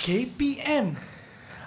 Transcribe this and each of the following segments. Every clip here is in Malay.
KPM.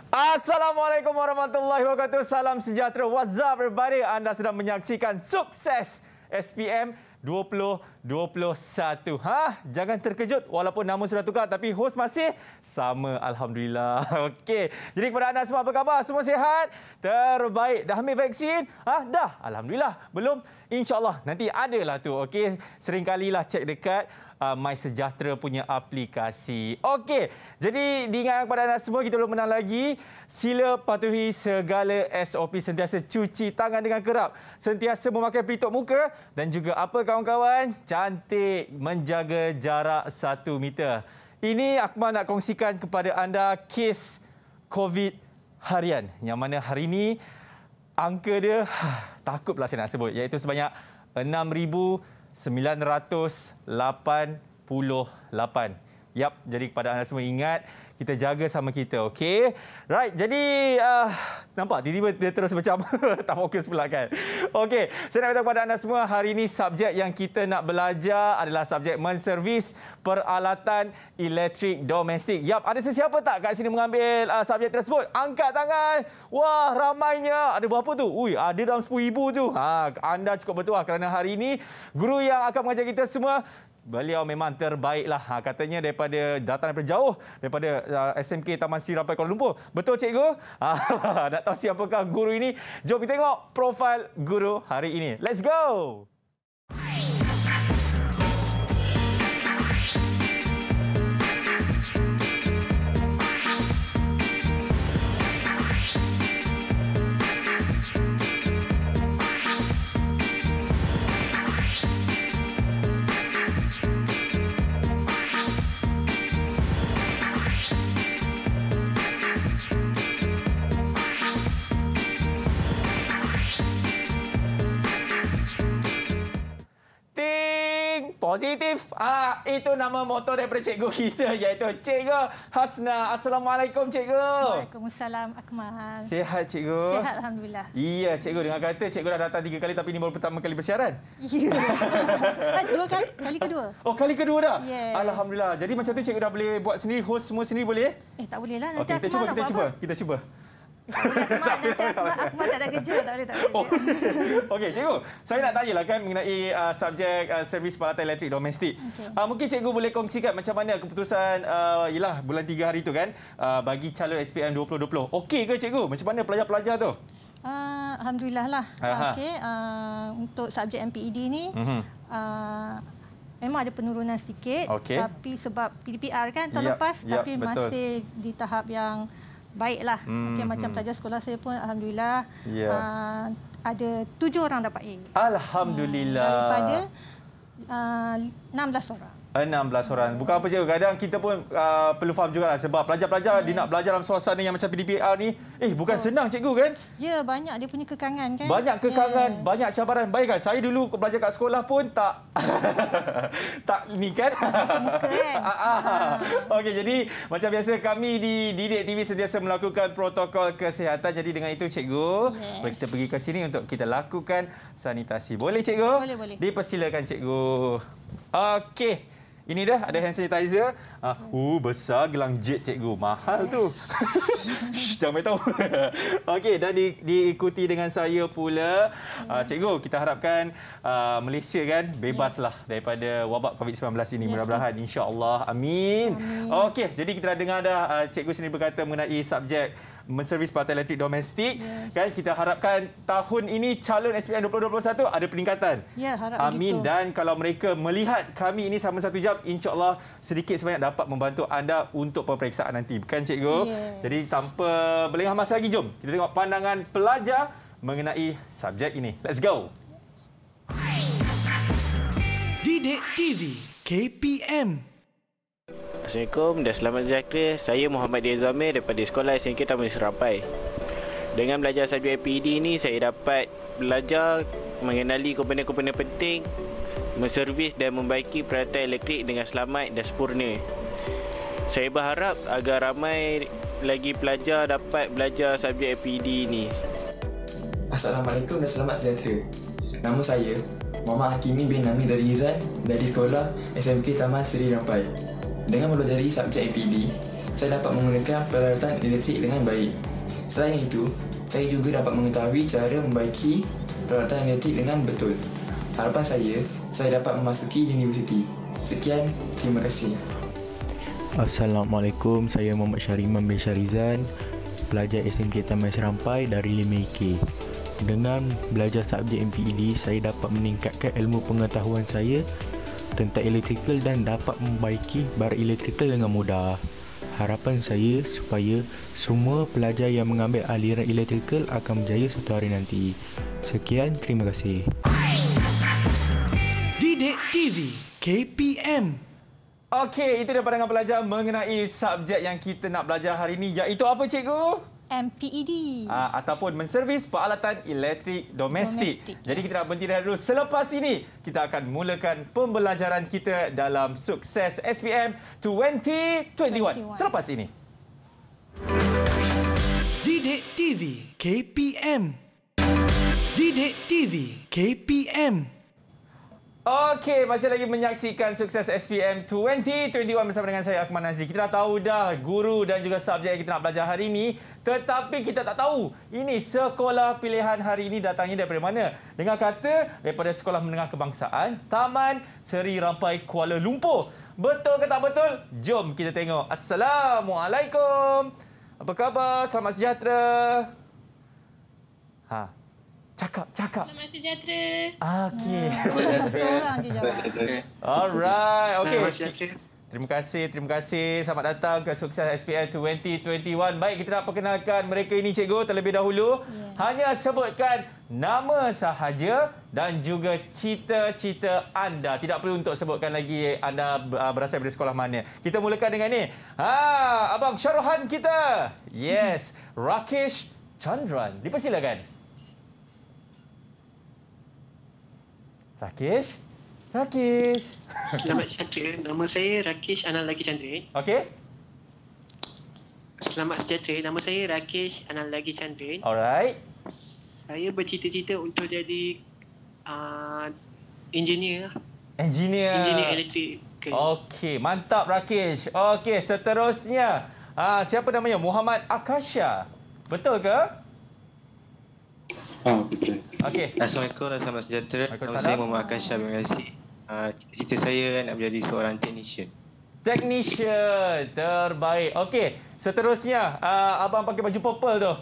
Assalamualaikum warahmatullahi wabarakatuh. Salam sejahtera. What's up everybody? Anda sedang menyaksikan Sukses SPM 2021. Ha, jangan terkejut walaupun nama sudah tukar tapi host masih sama alhamdulillah. Okey. Jadi kepada anda semua apa khabar? Semua sihat? Terbaik. Dah ambil vaksin? Ha, dah. Alhamdulillah. Belum? InsyaAllah nanti adalah tu. Okey. Seringkalilah cek dekat uh, My Sejahtera punya aplikasi. Okey, jadi diingatkan kepada anda semua kita belum menang lagi. Sila patuhi segala SOP sentiasa cuci tangan dengan kerap. Sentiasa memakai pelitup muka dan juga apa kawan-kawan? Cantik menjaga jarak satu meter. Ini Akmal nak kongsikan kepada anda kes COVID harian. Yang mana hari ini angka dia takutlah saya nak sebut iaitu sebanyak 6,000 988. Yap, jadi kepada anda semua ingat kita jaga sama kita, okey? Right, jadi uh, nampak tiba-tiba dia terus macam tak fokus pula kan. Okey, saya nak beritahu kepada anda semua hari ini subjek yang kita nak belajar adalah subjek menservis peralatan elektrik domestik. Yap, ada sesiapa tak kat sini mengambil uh, subjek tersebut? Angkat tangan. Wah, ramainya. Ada berapa tu? Ui, ada dalam 10,000 tu. Ha, anda cukup betul kerana hari ini guru yang akan mengajar kita semua Beliau memang terbaiklah ha, katanya daripada datang daripada jauh daripada uh, SMK Taman Sri Rampai Kuala Lumpur. Betul cikgu? Ha, nak tahu siapakah guru ini? Jom kita tengok profil guru hari ini. Let's go. Positif. Ah itu nama motor daripada cikgu kita iaitu Cikgu Hasna. Assalamualaikum cikgu. Waalaikumsalam Akmal. Sihat cikgu? Sihat alhamdulillah. Iya cikgu dengar kata cikgu dah datang tiga kali tapi ini baru pertama kali bersiaran. Ya. Dua kali, kali kedua. Oh kali kedua dah. Yes. Alhamdulillah. Jadi macam tu cikgu dah boleh buat sendiri host semua sendiri boleh? Eh tak boleh lah nanti Okey kita cuba kita cuba. apa? Kita cuba. Akmal nanti tak ada kerja. Tak boleh, tak boleh. Oh. Okey, cikgu. Saya nak tanyalah kan mengenai uh, subjek uh, servis peralatan elektrik domestik. Okey. Uh, mungkin cikgu boleh kongsikan macam mana keputusan uh, yalah bulan 3 hari tu kan uh, bagi calon SPM 2020. Okey ke cikgu? Macam mana pelajar-pelajar tu? Uh, alhamdulillah lah. Okey, uh, untuk subjek MPED ni Mhm. uh, memang ada penurunan sikit Okey. tapi sebab PDPR kan tahun Yap, lepas yap, tapi betul. masih di tahap yang baiklah. Hmm, Okey macam hmm. pelajar sekolah saya pun alhamdulillah Ya. uh, ada tujuh orang dapat A. Alhamdulillah. Daripada uh, 16 orang. 16 orang. Bukan apa je, kadang kita pun uh, perlu faham juga lah sebab pelajar-pelajar yes. dia nak belajar dalam suasana yang macam PDPR ni, eh bukan senang cikgu kan? Ya, banyak dia punya kekangan kan. Banyak kekangan, Yes. banyak cabaran. Bayangkan saya dulu belajar kat sekolah pun tak tak ni kan. muka kan? Ah, ah. Okey, jadi macam biasa kami di Didik TV sentiasa melakukan protokol kesihatan. Jadi dengan itu cikgu, Yes. kita pergi ke sini untuk kita lakukan sanitasi. Boleh cikgu? Boleh, boleh. Dipersilakan cikgu. Okey. Ini dah ada hand sanitizer. Ah, uh, besar gelang jet cikgu. Mahal tu. Jangan beritahu. Okey, dan di, diikuti dengan saya pula. Uh, cikgu, kita harapkan uh, Malaysia kan bebaslah daripada wabak COVID-19 ini. Yes, Mudah-mudahan insya-Allah. Amin. Okey, jadi kita dah dengar dah uh, cikgu sini berkata mengenai subjek menservis peralatan elektrik domestik. Yes. Kan kita harapkan tahun ini calon SPM 2021 ada peningkatan. Ya, harap Amin begitu. dan kalau mereka melihat kami ini sama satu jam insya-Allah sedikit sebanyak dapat membantu anda untuk peperiksaan nanti. Bukan cikgu? Yes. Jadi tanpa berlengah masa lagi jom kita tengok pandangan pelajar mengenai subjek ini. Let's go. Didik TV. KPM. Assalamualaikum dan selamat sejahtera. Saya Muhammad Dia Zamir daripada Sekolah SMK Taman Serampai. Dengan belajar subjek APD ini, saya dapat belajar mengenali komponen-komponen penting, menservis dan membaiki peralatan elektrik dengan selamat dan sempurna. Saya berharap agar ramai lagi pelajar dapat belajar subjek APD ini. Assalamualaikum dan selamat sejahtera. Nama saya Muhammad Hakimi bin Nami dari Izan dari sekolah SMK Taman Seri Rampai. Dengan mempelajari subjek APD, saya dapat menggunakan peralatan elektrik dengan baik. Selain itu, saya juga dapat mengetahui cara membaiki peralatan elektrik dengan betul. Harapan saya, saya dapat memasuki universiti. Sekian, terima kasih. Assalamualaikum, saya Muhammad Syariman bin Syarizan Pelajar SMK Taman Serampai dari 5K Dengan belajar subjek MPED, saya dapat meningkatkan ilmu pengetahuan saya Tentang elektrikal dan dapat membaiki barang elektrikal dengan mudah. Harapan saya supaya semua pelajar yang mengambil aliran elektrikal akan berjaya suatu hari nanti. Sekian, terima kasih. Didik TV KPM Okey, itu dia pandangan pelajar mengenai subjek yang kita nak belajar hari ini iaitu apa cikgu? MPED. Uh, ataupun menservis peralatan elektrik domestik. Domestik, Jadi yes. kita nak berhenti dahulu. Selepas ini, kita akan mulakan pembelajaran kita dalam Sukses SPM 2021. 21. Selepas ini. Didik TV KPM Didik TV KPM Okey, masih lagi menyaksikan Sukses SPM 2021 bersama dengan saya Akmal Nazri. Kita dah tahu dah guru dan juga subjek yang kita nak belajar hari ini, tetapi kita tak tahu ini sekolah pilihan hari ini datangnya daripada mana. Dengar kata daripada Sekolah Menengah Kebangsaan Taman Seri Rampai Kuala Lumpur. Betul ke tak betul? Jom kita tengok. Assalamualaikum. Apa khabar? Selamat sejahtera. Ha. Cakap, cakap. Selamat sejahtera. Okey. Seorang je jawab. Alright, okey. Selamat sejahtera. Terima kasih, terima kasih. Selamat datang ke Sukses SPM 2021. Baik, kita nak perkenalkan mereka ini cikgu terlebih dahulu. Yes. Hanya sebutkan nama sahaja dan juga cita-cita anda. Tidak perlu untuk sebutkan lagi anda uh, berasal dari sekolah mana. Kita mulakan dengan ni. Ha, abang syaruhan kita. Yes, Rakesh Chandran. Dipersilakan. Rakesh? Rakesh. Selamat sejahtera. Nama saya Rakesh Anal Lagi Chandra. Okey. Selamat sejahtera. Nama saya Rakesh Anal Lagi Chandra. Alright. Saya bercita-cita untuk jadi uh, engineer, Engineer. engineer elektrik. Okey, mantap Rakesh. Okey, seterusnya. Ah, siapa namanya? Muhammad Akasha. Betul ke? Oh, betul. Okey. Assalamualaikum dan selamat sejahtera. Nama saya Muhammad Akasha bin Kasih. Uh, cita-cita saya nak menjadi seorang technician. Technician. Terbaik. Okey, seterusnya. Ah, abang pakai baju purple tu.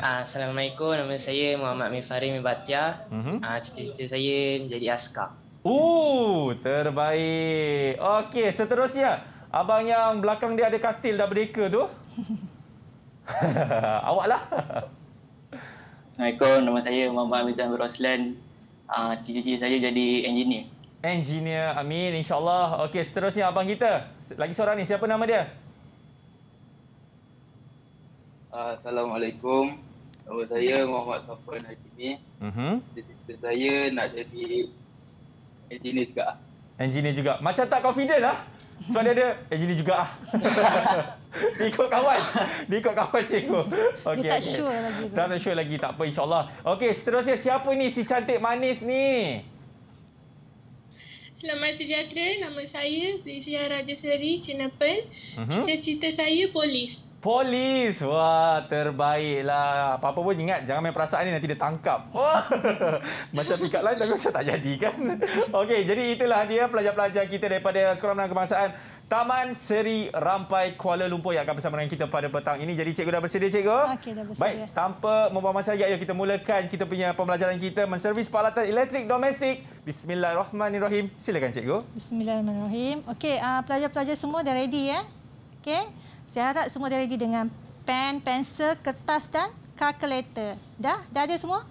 Ah, Assalamualaikum, nama saya Muhammad Mifari Mibatia. Mhm. Ah, cita-cita saya menjadi askar. Uh, terbaik. Okey, seterusnya. Abang yang belakang dia ada katil dah berdeka tu. Awaklah. Assalamualaikum, nama saya Muhammad Amizan Roslan. Uh, cita-cita saya jadi engineer. Engineer, amin insyaAllah. Okey, seterusnya abang kita. Lagi seorang ni, siapa nama dia? Assalamualaikum. Nama saya Muhammad Safwan Hakimi. Mhm. Cita-cita saya nak jadi engineer juga. Engineer juga. Macam tak confident lah. Sebab dia ada engineer juga ah. Dia ikut kawan. Dia ikut kawan cikgu. Okey. tak okey. sure lagi tu. Tak, tak sure lagi. Tak apa insyaAllah. Okey, seterusnya siapa ni si cantik manis ni? Selamat sejahtera. Nama saya Zizia Rajaswari Cinapen. Mhm. Cita-cita saya polis. Polis. Wah, terbaiklah. Apa-apa pun ingat jangan main perasaan ni nanti dia tangkap. Wah. macam pikat lain tapi macam tak jadi kan. Okey, jadi itulah dia pelajar-pelajar kita daripada Sekolah Menengah Kebangsaan Taman Seri Rampai Kuala Lumpur yang akan bersama dengan kita pada petang ini. Jadi cikgu dah bersedia cikgu? Okey, dah bersedia. Baik, tanpa membuang masa lagi ayo kita mulakan kita punya pembelajaran kita menservis peralatan elektrik domestik. Bismillahirrahmanirrahim. Silakan cikgu. Bismillahirrahmanirrahim. Okey, uh, pelajar-pelajar semua dah ready ya? Okey. Saya harap semua dah ready dengan pen, pensel, kertas dan kalkulator. Dah? Dah ada semua?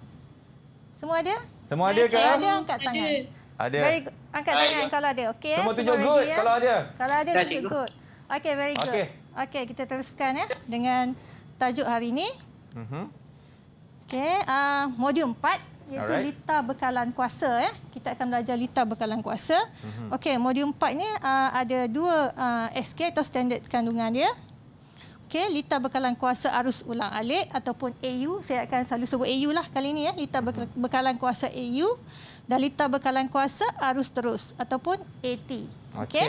Semua ada? Semua ada ke? Ada angkat Ada. tangan. Ada. Very good. Angkat tangan kalau ada. Okey. Semua semua tunjuk good ya? kalau ada. Kalau ada tunjuk good. Okey, very good. Okey. Okey, kita teruskan ya dengan tajuk hari ini. Mhm. Okey, uh, modul 4 iaitu Alright. lita bekalan kuasa ya. Kita akan belajar lita bekalan kuasa. Mhm. Okey, modul 4 ni uh, ada dua uh, SK atau standard kandungan dia. Okey, lita bekalan kuasa arus ulang alik ataupun AU. Saya akan selalu sebut AU lah kali ini ya. Lita bek- bekalan kuasa AU dan lita bekalan kuasa arus terus ataupun AT. Okey. Okey.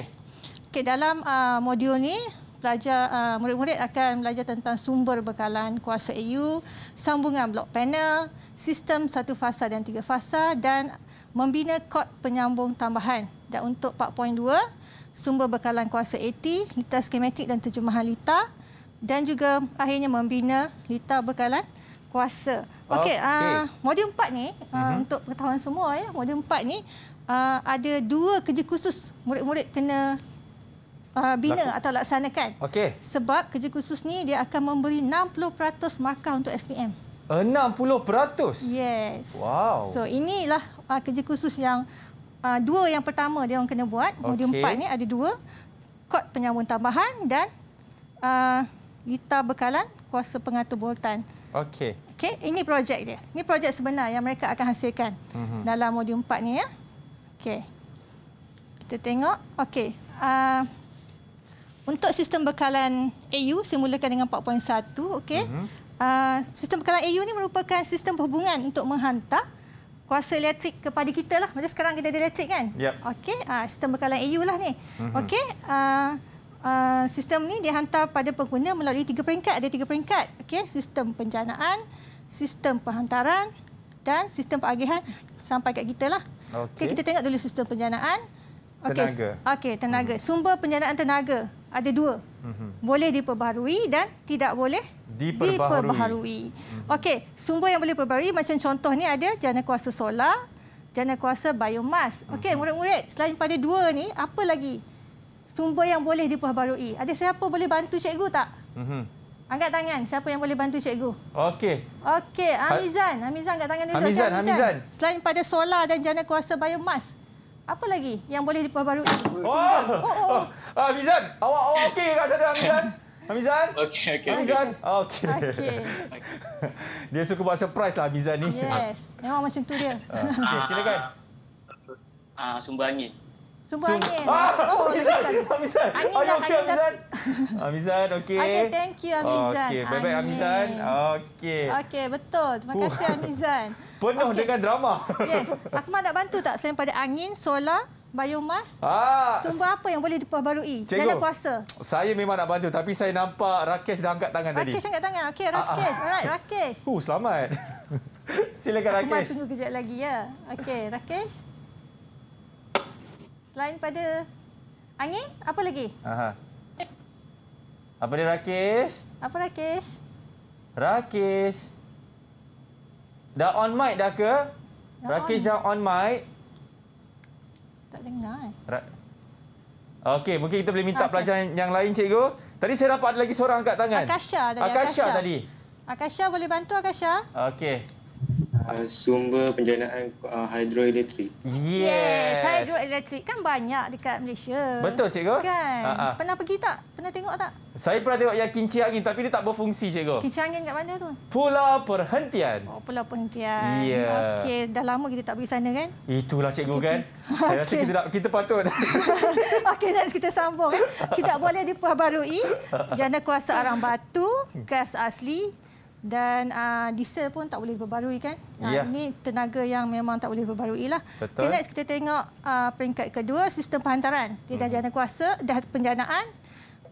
Okey, dalam uh, modul ni pelajar uh, murid-murid akan belajar tentang sumber bekalan kuasa AU, sambungan blok panel, sistem satu fasa dan tiga fasa dan membina kod penyambung tambahan. Dan untuk 4.2, sumber bekalan kuasa AT, lita skematik dan terjemahan lita dan juga akhirnya membina lita bekalan kuasa. Okey, okay. uh, modul 4 ni uh, uh-huh. untuk pengetahuan semua ya, modul 4 ni uh, ada dua kerja khusus murid-murid kena uh, bina Laku. atau laksanakan. Okey. Sebab kerja khusus ni dia akan memberi 60% markah untuk SPM. 60%? Yes. Wow. So inilah uh, kerja khusus yang uh, dua yang pertama dia orang kena buat. Okay. Modul 4 ni ada dua. Kod penyambung tambahan dan uh, lita bekalan kuasa pengatur boltan. Okey. Okey, ini projek dia. Ini projek sebenar yang mereka akan hasilkan uh-huh. dalam modul 4 ni ya. Okey. Kita tengok. Okey. Uh, untuk sistem bekalan AU simulakan dengan 4.1, okey. Uh-huh. Uh, sistem bekalan AU ni merupakan sistem perhubungan untuk menghantar kuasa elektrik kepada kita lah. Macam sekarang kita ada elektrik kan? Yep. Okey, uh, sistem bekalan AU lah ni. Uh-huh. Okey, uh, uh, sistem ni dihantar pada pengguna melalui tiga peringkat. Ada tiga peringkat. Okey, sistem penjanaan, sistem penghantaran dan sistem pengagihan sampai kat kita lah. Okey, okay, kita tengok dulu sistem penjanaan. Okay. Tenaga. Okey, tenaga. Hmm. Sumber penjanaan tenaga ada dua. Hmm. Boleh diperbaharui dan tidak boleh diperbaharui. diperbaharui. Hmm. Okey, sumber yang boleh diperbaharui macam contoh ni ada jana kuasa solar, jana kuasa biomas. Okey, hmm. murid-murid, selain pada dua ni, apa lagi sumber yang boleh diperbaharui? Ada siapa boleh bantu cikgu tak? Angkat tangan. Siapa yang boleh bantu cikgu? Okey. Okey, Amizan. Amizan angkat tangan dulu. Amizan, Amizan. Selain pada solar dan jana kuasa biomas, apa lagi yang boleh diperbarui? Oh, oh, oh. oh. Ah, Amizan, awak awak okey kat sana Amizan? Amizan? Okey, okey. Amizan? Okey. Okey. dia suka buat surprise lah Amizan ni. Yes, memang macam tu dia. Okey, silakan. Ah, uh, sumber angin. Sumber angin. Ah, oh, sekali. Amizan. Angin you okay, angin Amizan? Amizan, okey. Okey, thank you Amizan. Okey, bye-bye Amizan. Okey. Okey, betul. Terima kasih Amizan. Penuh okay. dengan drama. Yes. Akmal nak bantu tak selain pada angin, solar, biomas? Ah, Sumber apa yang boleh diperbarui? Cikgu, kuasa. Saya memang nak bantu tapi saya nampak Rakesh dah angkat tangan Rakesh tadi. Rakesh angkat tangan. Okey, Rakesh. Ah, ah. Alright, Rakesh. Uh, selamat. Silakan Rakesh. Akmal tunggu kejap lagi ya. Okey, Rakesh. Selain pada angin, apa lagi? Aha. Apa dia Rakesh? Apa Rakesh? Rakesh. Dah on mic dah ke? Dah Rakesh dah on mic. Tak dengar. Eh. Ra- Okey, mungkin kita boleh minta okay. pelajar yang lain, cikgu. Tadi saya dapat ada lagi seorang angkat tangan. Akasha tadi. Akasha, Akasha tadi. Akasha boleh bantu Akasha? Okey. Uh, sumber penjanaan uh, hidroelektrik. Yes. yes. Hidroelektrik kan banyak dekat Malaysia. Betul, cikgu. Kan? Uh-huh. Pernah pergi tak? Pernah tengok tak? Saya pernah tengok yang kincir angin tapi dia tak berfungsi, cikgu. Kincir angin kat mana tu? Pulau Perhentian. Oh, Pulau Perhentian. Ya. Yeah. Okey, dah lama kita tak pergi sana kan? Itulah cikgu okay. kan. Saya rasa kita tak, kita patut. Okey, next kita sambung. Kita boleh diperbarui jana kuasa arang batu, gas asli, dan uh, diesel pun tak boleh diperbarui kan. Ya. Uh, ini tenaga yang memang tak boleh diperbarui lah. Betul. Okay, next kita tengok uh, peringkat kedua, sistem penghantaran. Dia dah hmm. jana kuasa, dah penjanaan.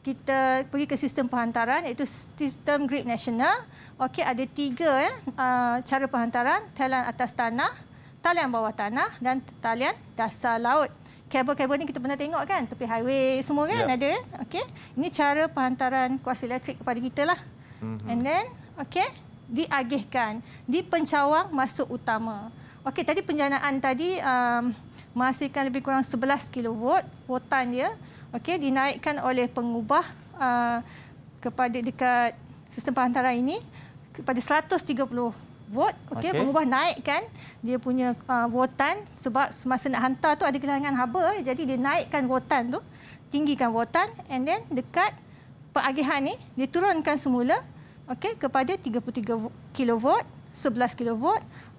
Kita pergi ke sistem penghantaran iaitu sistem grid nasional. Okey, ada tiga eh, uh, cara penghantaran. Talian atas tanah, talian bawah tanah dan talian dasar laut. Kabel-kabel ni kita pernah tengok kan, tepi highway semua kan ya. ada. Okey, ini cara penghantaran kuasa elektrik kepada kita lah. Mm-hmm. And then okey diagihkan di pencawang masuk utama. Okey tadi penjanaan tadi um, menghasilkan lebih kurang 11 kV voltan dia. Okey dinaikkan oleh pengubah uh, kepada dekat sistem penghantaran ini kepada 130 volt. Okey okay. pengubah naikkan dia punya uh, voltan sebab semasa nak hantar tu ada kehilangan haba jadi dia naikkan voltan tu tinggikan voltan and then dekat pengagihan ni diturunkan semula okey kepada 33 kV, 11 kV,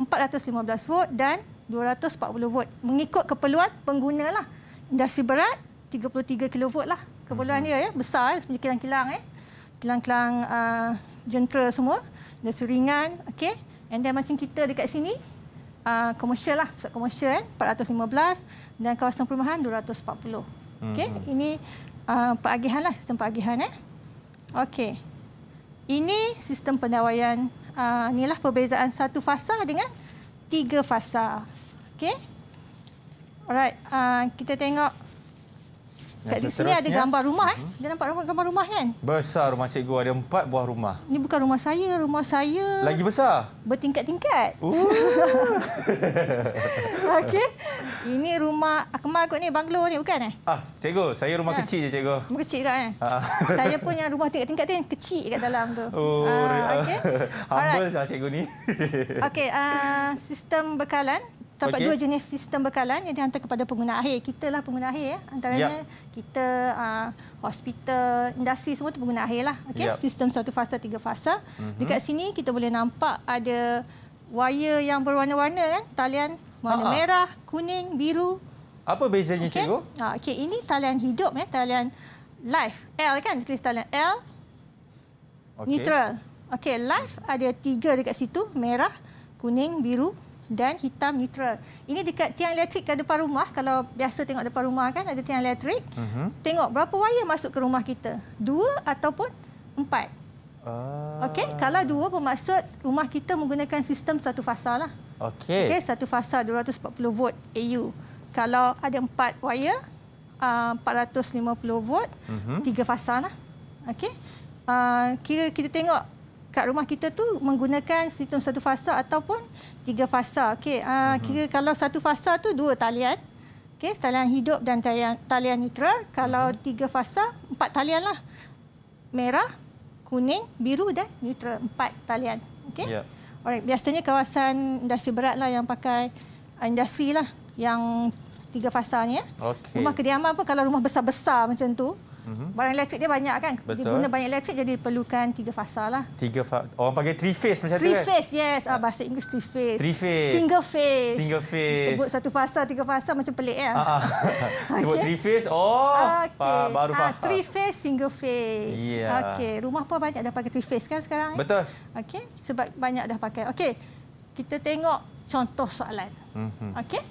415 volt dan 240 volt mengikut keperluan pengguna lah. Industri berat 33 kV lah keperluan hmm. dia ya besar seperti kilang-kilang eh. Kilang-kilang uh, jentera semua dan ringan okey. And then macam kita dekat sini uh, komersial lah, pusat komersial eh, 415 dan kawasan perumahan 240. Okey, hmm. ini uh, peragihan lah, sistem peragihan. Eh. Okey. Ini sistem pendawaian. Uh, inilah perbezaan satu fasa dengan tiga fasa. Okey. Alright, uh, kita tengok Kat di sini ada gambar rumah eh. Dia nampak gambar rumah kan? Besar rumah cikgu ada empat buah rumah. Ini bukan rumah saya, rumah saya. Lagi besar? Bertingkat-tingkat. Okey. Ini rumah Akmal kot ni, banglo ni bukan eh? Ah, cikgu, saya rumah ha. kecil je cikgu. Rumah kecil kan eh? Ha. saya pun yang rumah tingkat-tingkat tu yang kecil kat dalam tu. Oh, ah, okey. Humble lah cikgu ni. Okey, uh, sistem bekalan Terdapat okay. dua jenis sistem bekalan yang dihantar kepada pengguna akhir. Kita lah pengguna akhir. Ya. Antaranya yep. kita, uh, hospital, industri semua tu pengguna akhir lah. Okay. Yep. Sistem satu fasa, tiga fasa. Mm-hmm. Dekat sini kita boleh nampak ada wire yang berwarna-warna kan. Talian warna Ha-ha. merah, kuning, biru. Apa bezanya okay. cikgu? Uh, okay. Ini talian hidup. Ya. Talian live. L kan? Tulis talian L. Okay. Neutral. Okey, live ada tiga dekat situ. Merah, kuning, biru, dan hitam neutral. Ini dekat tiang elektrik kat depan rumah. Kalau biasa tengok depan rumah kan ada tiang elektrik. Uh-huh. Tengok berapa wire masuk ke rumah kita. Dua ataupun empat. Uh... Okey, kalau dua bermaksud rumah kita menggunakan sistem satu fasa lah. Okey. Okey, satu fasa 240 volt AU. Kalau ada empat wire, uh, 450 volt, uh-huh. tiga fasa lah. Okey. Uh, kira kita tengok kat rumah kita tu menggunakan sistem satu fasa ataupun tiga fasa. Okey, uh, kira kalau satu fasa tu dua talian. Okey, talian hidup dan talian, talian neutral. Kalau uh-huh. tiga fasa, empat talian lah. Merah, kuning, biru dan neutral. Empat talian. Okey. Yeah. Alright, biasanya kawasan industri berat lah yang pakai uh, industri lah yang tiga fasa ni. Ya. Okay. Rumah kediaman pun kalau rumah besar-besar macam tu, Mm-hmm. Barang elektrik dia banyak kan? Betul. Dia guna banyak elektrik jadi perlukan tiga fasa lah. Tiga fa- Orang panggil three phase macam three tu kan? Three phase, yes. Ah, bahasa Inggeris three phase. Three phase. Single phase. Single phase. Sebut satu fasa, tiga fasa macam pelik ya. Ah, ah. Sebut three phase, oh okay. baru ah, faham. Three phase, single phase. Yeah. Okey, rumah pun banyak dah pakai three phase kan sekarang? Betul. Eh? Okey, sebab banyak dah pakai. Okey, kita tengok contoh soalan. Mm-hmm. Okey.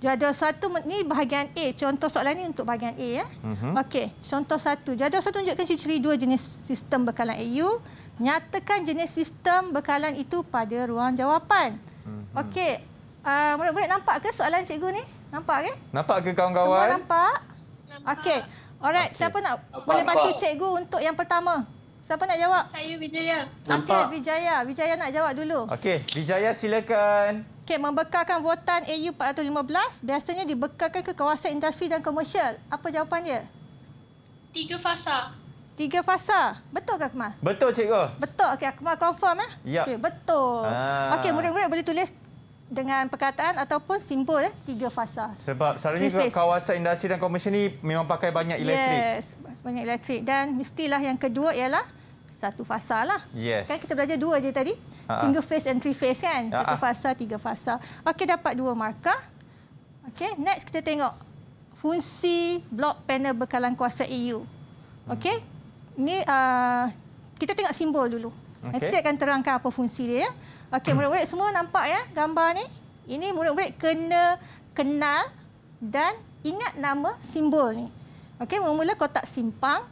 Jadual satu ni bahagian A. Contoh soalan ni untuk bahagian A ya. Uh-huh. Okey, contoh satu. Jadual satu tunjukkan ciri-ciri dua jenis sistem bekalan AU. Nyatakan jenis sistem bekalan itu pada ruang jawapan. Uh-huh. Okey. Uh, murid-murid nampak ke soalan cikgu ni? Nampak ke? Nampak ke kawan-kawan? Semua nampak? nampak. Okey. Alright, okay. siapa nak nampak. boleh bantu cikgu untuk yang pertama? Siapa nak jawab? Saya Vijaya. Okey, Vijaya. Vijaya nak jawab dulu. Okey, Vijaya silakan. Okey, membekalkan votan AU 415 biasanya dibekalkan ke kawasan industri dan komersial. Apa jawapan dia? Tiga fasa. Tiga fasa. Betul ke Akmal? Betul, Cikgu. Betul. Okey, Akmal confirm ya? Ya. Okey, betul. Ah. Okey, murid-murid boleh tulis dengan perkataan ataupun simbol eh, tiga fasa. Sebab selalunya kawasan industri dan komersial ni memang pakai banyak elektrik. Yes, banyak elektrik. Dan mestilah yang kedua ialah satu fasa lah. Yes. Kan kita belajar dua je tadi. Single phase and three phase kan. Satu fasa, tiga fasa. Okey, dapat dua markah. Okey, next kita tengok fungsi blok panel bekalan kuasa EU. Okey, ini uh, kita tengok simbol dulu. Okay. Nanti saya akan terangkan apa fungsi dia. Ya. Okey, murid-murid semua nampak ya gambar ni? Ini murid-murid kena kenal dan ingat nama simbol ni. Okey, mula-mula kotak simpang.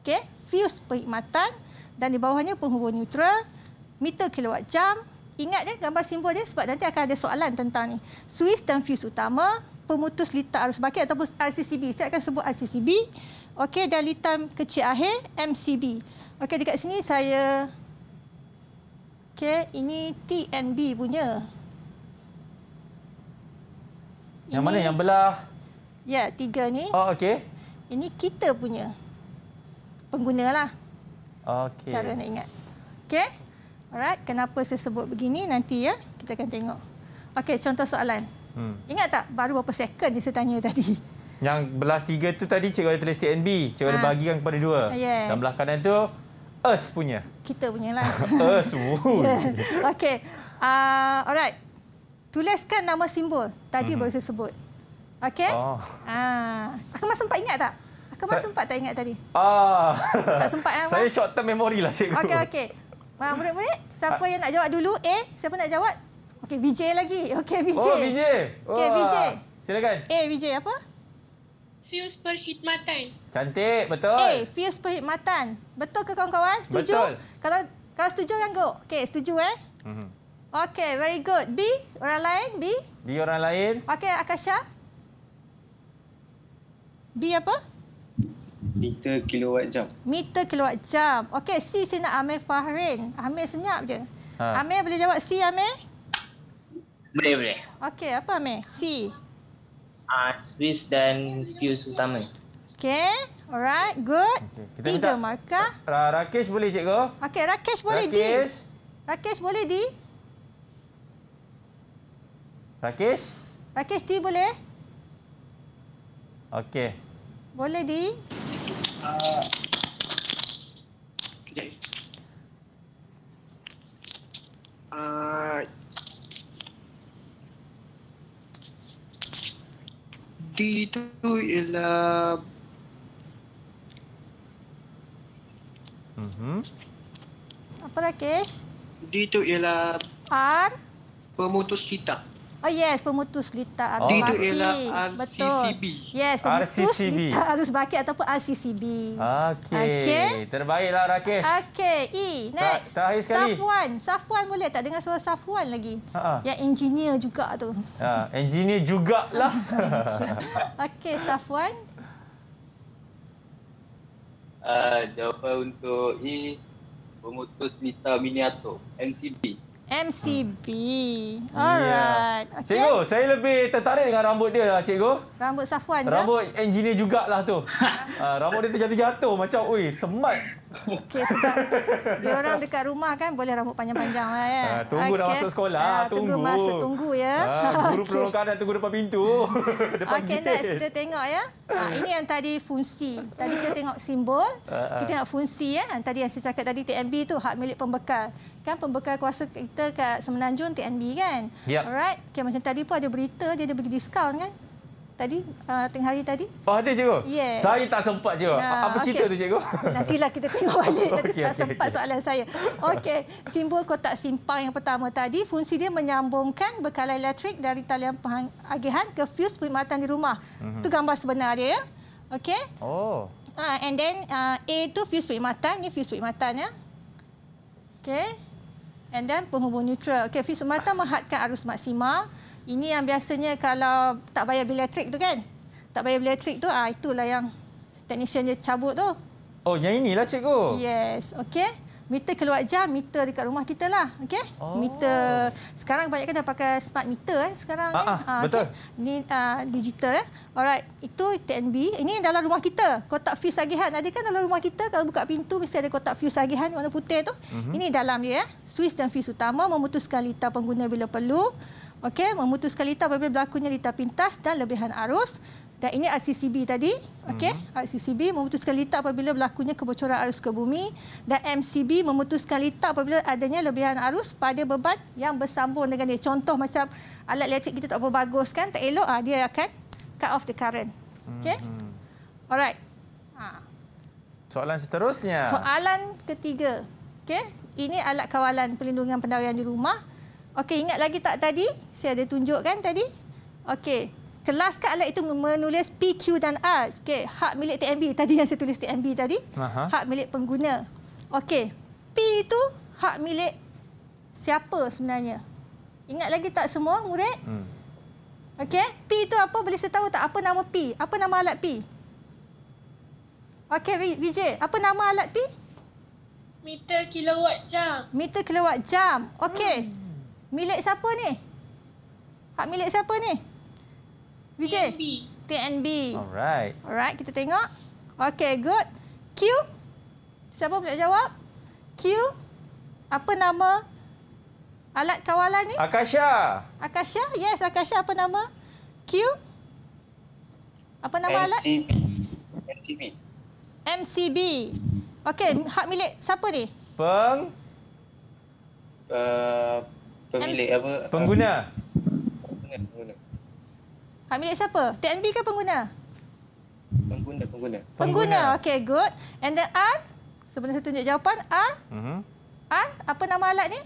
Okey, fuse perkhidmatan dan di bawahnya penghubung neutral, meter kilowatt jam. Ingat ya gambar simbol dia sebab nanti akan ada soalan tentang ni. Swiss dan fuse utama, pemutus litar arus bakit ataupun RCCB. Saya akan sebut RCCB. Okey, dan litar kecil akhir MCB. Okey, dekat sini saya Okey, ini TNB punya. Yang ini, mana yang belah? Ya, tiga ni. Oh, okey. Ini kita punya. Pengguna lah. Okey. Cara nak ingat. Okey. Alright, kenapa saya sebut begini nanti ya kita akan tengok. Okey, contoh soalan. Hmm. Ingat tak baru berapa second dia saya tanya tadi? Yang belah tiga tu tadi cikgu ada tulis TNB. Cikgu ha. ada bagikan kepada dua. Yes. Dan belah kanan tu Us punya. Kita punya lah. Us. yeah. Okey. Uh, alright. Tuliskan nama simbol. Tadi hmm. baru saya sebut. Okey. Oh. Uh, aku masih sempat ingat tak? Kamu Sa- sempat tak ingat tadi? Ah. Tak sempat ya? Saya short term memory lah cikgu. Okey okey. Wah, murid-murid, siapa yang nak jawab dulu? A, siapa nak jawab? Okey, VJ lagi. Okey, VJ. Oh, VJ. Okey, VJ. Silakan. A, VJ apa? Fuse perkhidmatan. Cantik, betul. A. Fuse perkhidmatan. Betul ke kawan-kawan? Setuju? Betul. Kalau kalau setuju angguk. Okey, setuju eh? Mhm. Okey, very good. B. Orang lain? B. Di orang lain. Okey, Akasha. B apa? Meter kilowatt jam. Meter kilowatt jam. Okey, C saya nak Amir Fahrin. Amir senyap je. Ha. Amir boleh jawab C, Amir? Boleh, boleh. Okey, apa Amir? C. Uh, Swiss dan fuse utama. Okey, alright, good. Kita Tiga minta- markah. Ra- Rakesh boleh, cikgu? Okey, Rakesh boleh D. Rakesh. Rakesh boleh D. Rakesh? Rakesh D boleh? Okey. Boleh D. Uh, kejap. Uh, D itu ialah Mhm. Apa Rakesh? D itu ialah R. pemutus litar. Oh yes, pemutus litar arus itu baki. ialah Betul. RCCB. Yes, pemutus RCCB. litar arus baki ataupun RCCB. Okey. Okey. Terbaiklah Rakesh. Okey, E. Next. terakhir sekali. Safwan. Safwan boleh tak dengar suara Safwan lagi? Ha. Yang engineer juga tu. Ha, engineer jugalah. Okey, Safwan. Uh, jawapan untuk E pemutus litar miniatur MCB. MCB. Ya. Alright. Okey. Cikgu, saya lebih tertarik dengan rambut dia lah, cikgu. Rambut Safwan ke? Rambut engineer jugalah tu. ha, rambut dia terjatuh-jatuh macam, ui, semat. Okey, sebab dia orang dekat rumah kan boleh rambut panjang-panjang lah ya. Ah, tunggu dah Okey. masuk sekolah, Ah, Tunggu tunggu. masa tunggu ya. Ha, guru Okey. penolong keadaan tunggu depan pintu. depan Okey, gate. next kita tengok ya. Ha, ini yang tadi fungsi. Tadi kita tengok simbol, Ah, ah. kita tengok fungsi ya. Tadi yang saya cakap tadi TNB tu hak milik pembekal. Kan pembekal kuasa kita kat Semenanjung TNB kan? Yep. Alright. Okay, macam tadi pun ada berita dia ada bagi diskaun kan? Tadi, uh, tengah hari tadi. Oh, ada cikgu? Yes. Saya tak sempat cikgu. Ah, Apa cerita okey. tu cikgu? Nantilah kita tengok balik. Tadi Okey, tak okey, sempat okey. soalan saya. Okey, simbol kotak simpang yang pertama tadi, fungsi dia menyambungkan bekalan elektrik dari talian pengagihan ke fuse perkhidmatan di rumah. Mhm. Itu gambar sebenar dia. ya. Okey. Oh. Uh, and then uh, A tu fuse perkhidmatan, ni fuse perkhidmatan ya. Okey. And then penghubung neutral. Okey, fuse perkhidmatan menghadkan arus maksimal. Ini yang biasanya kalau tak bayar bil elektrik tu kan. Tak bayar bil elektrik tu, ah itulah yang technician dia cabut tu. Oh, yang inilah cikgu. Yes, okey. Meter kilowatt jam, meter dekat rumah kita lah. Okey? Oh. Meter, sekarang banyak kan dah pakai smart meter eh sekarang. Ah, eh. ah, Ah, betul. okey. Ni uh, digital eh. Alright, itu TNB. Ini dalam rumah kita. Kotak fuse agihan. Ada kan dalam rumah kita kalau buka pintu mesti ada kotak fuse agihan warna putih tu. Mhm. Ini dalam dia. eh. Switch dan fuse utama memutuskan litar pengguna bila perlu. Okey, memutuskan litar apabila berlakunya litar pintas dan lebihan arus. Dan ini RCCB tadi. Okey, RCCB memutuskan litar apabila berlakunya kebocoran arus ke bumi dan MCB memutuskan litar apabila adanya lebihan arus pada beban yang bersambung dengan dia. Contoh macam alat elektrik kita tak apa bagus kan, tak elok ah dia akan cut off the current. Okey? Alright. Ha. Soalan seterusnya. Soalan ketiga. Okey, ini alat kawalan perlindungan pendayaan di rumah. Okey, ingat lagi tak tadi? Saya ada tunjukkan tadi. Okey, kelaskan alat itu menulis P, Q dan R. Okey, hak milik TNB. Tadi yang saya tulis TNB tadi. Aha. Hak milik pengguna. Okey, P itu hak milik siapa sebenarnya? Ingat lagi tak semua murid? Hmm. Okey, P itu apa? Boleh saya tahu tak apa nama P? Apa nama alat P? Okey, Vi- Vijay, apa nama alat P? Meter kilowatt jam. Meter kilowatt jam. Okey. Milik siapa ni? Hak milik siapa ni? Vijay? TNB. TNB. Alright. Alright, kita tengok. Okey, good. Q? Siapa boleh jawab? Q? Apa nama alat kawalan ni? Akasha. Akasha? Yes, Akasha. Apa nama? Q? Apa nama alat? MCB. MCB. MCB. Okey, hak milik siapa ni? Peng Uh, pemilik MC. apa? pengguna. Pengguna. Hak milik siapa? TNB ke pengguna? Pengguna. Pengguna. Pengguna. Okey, good. And then R? Sebelum saya tunjuk jawapan, R? Mhm. R? Apa nama alat ni?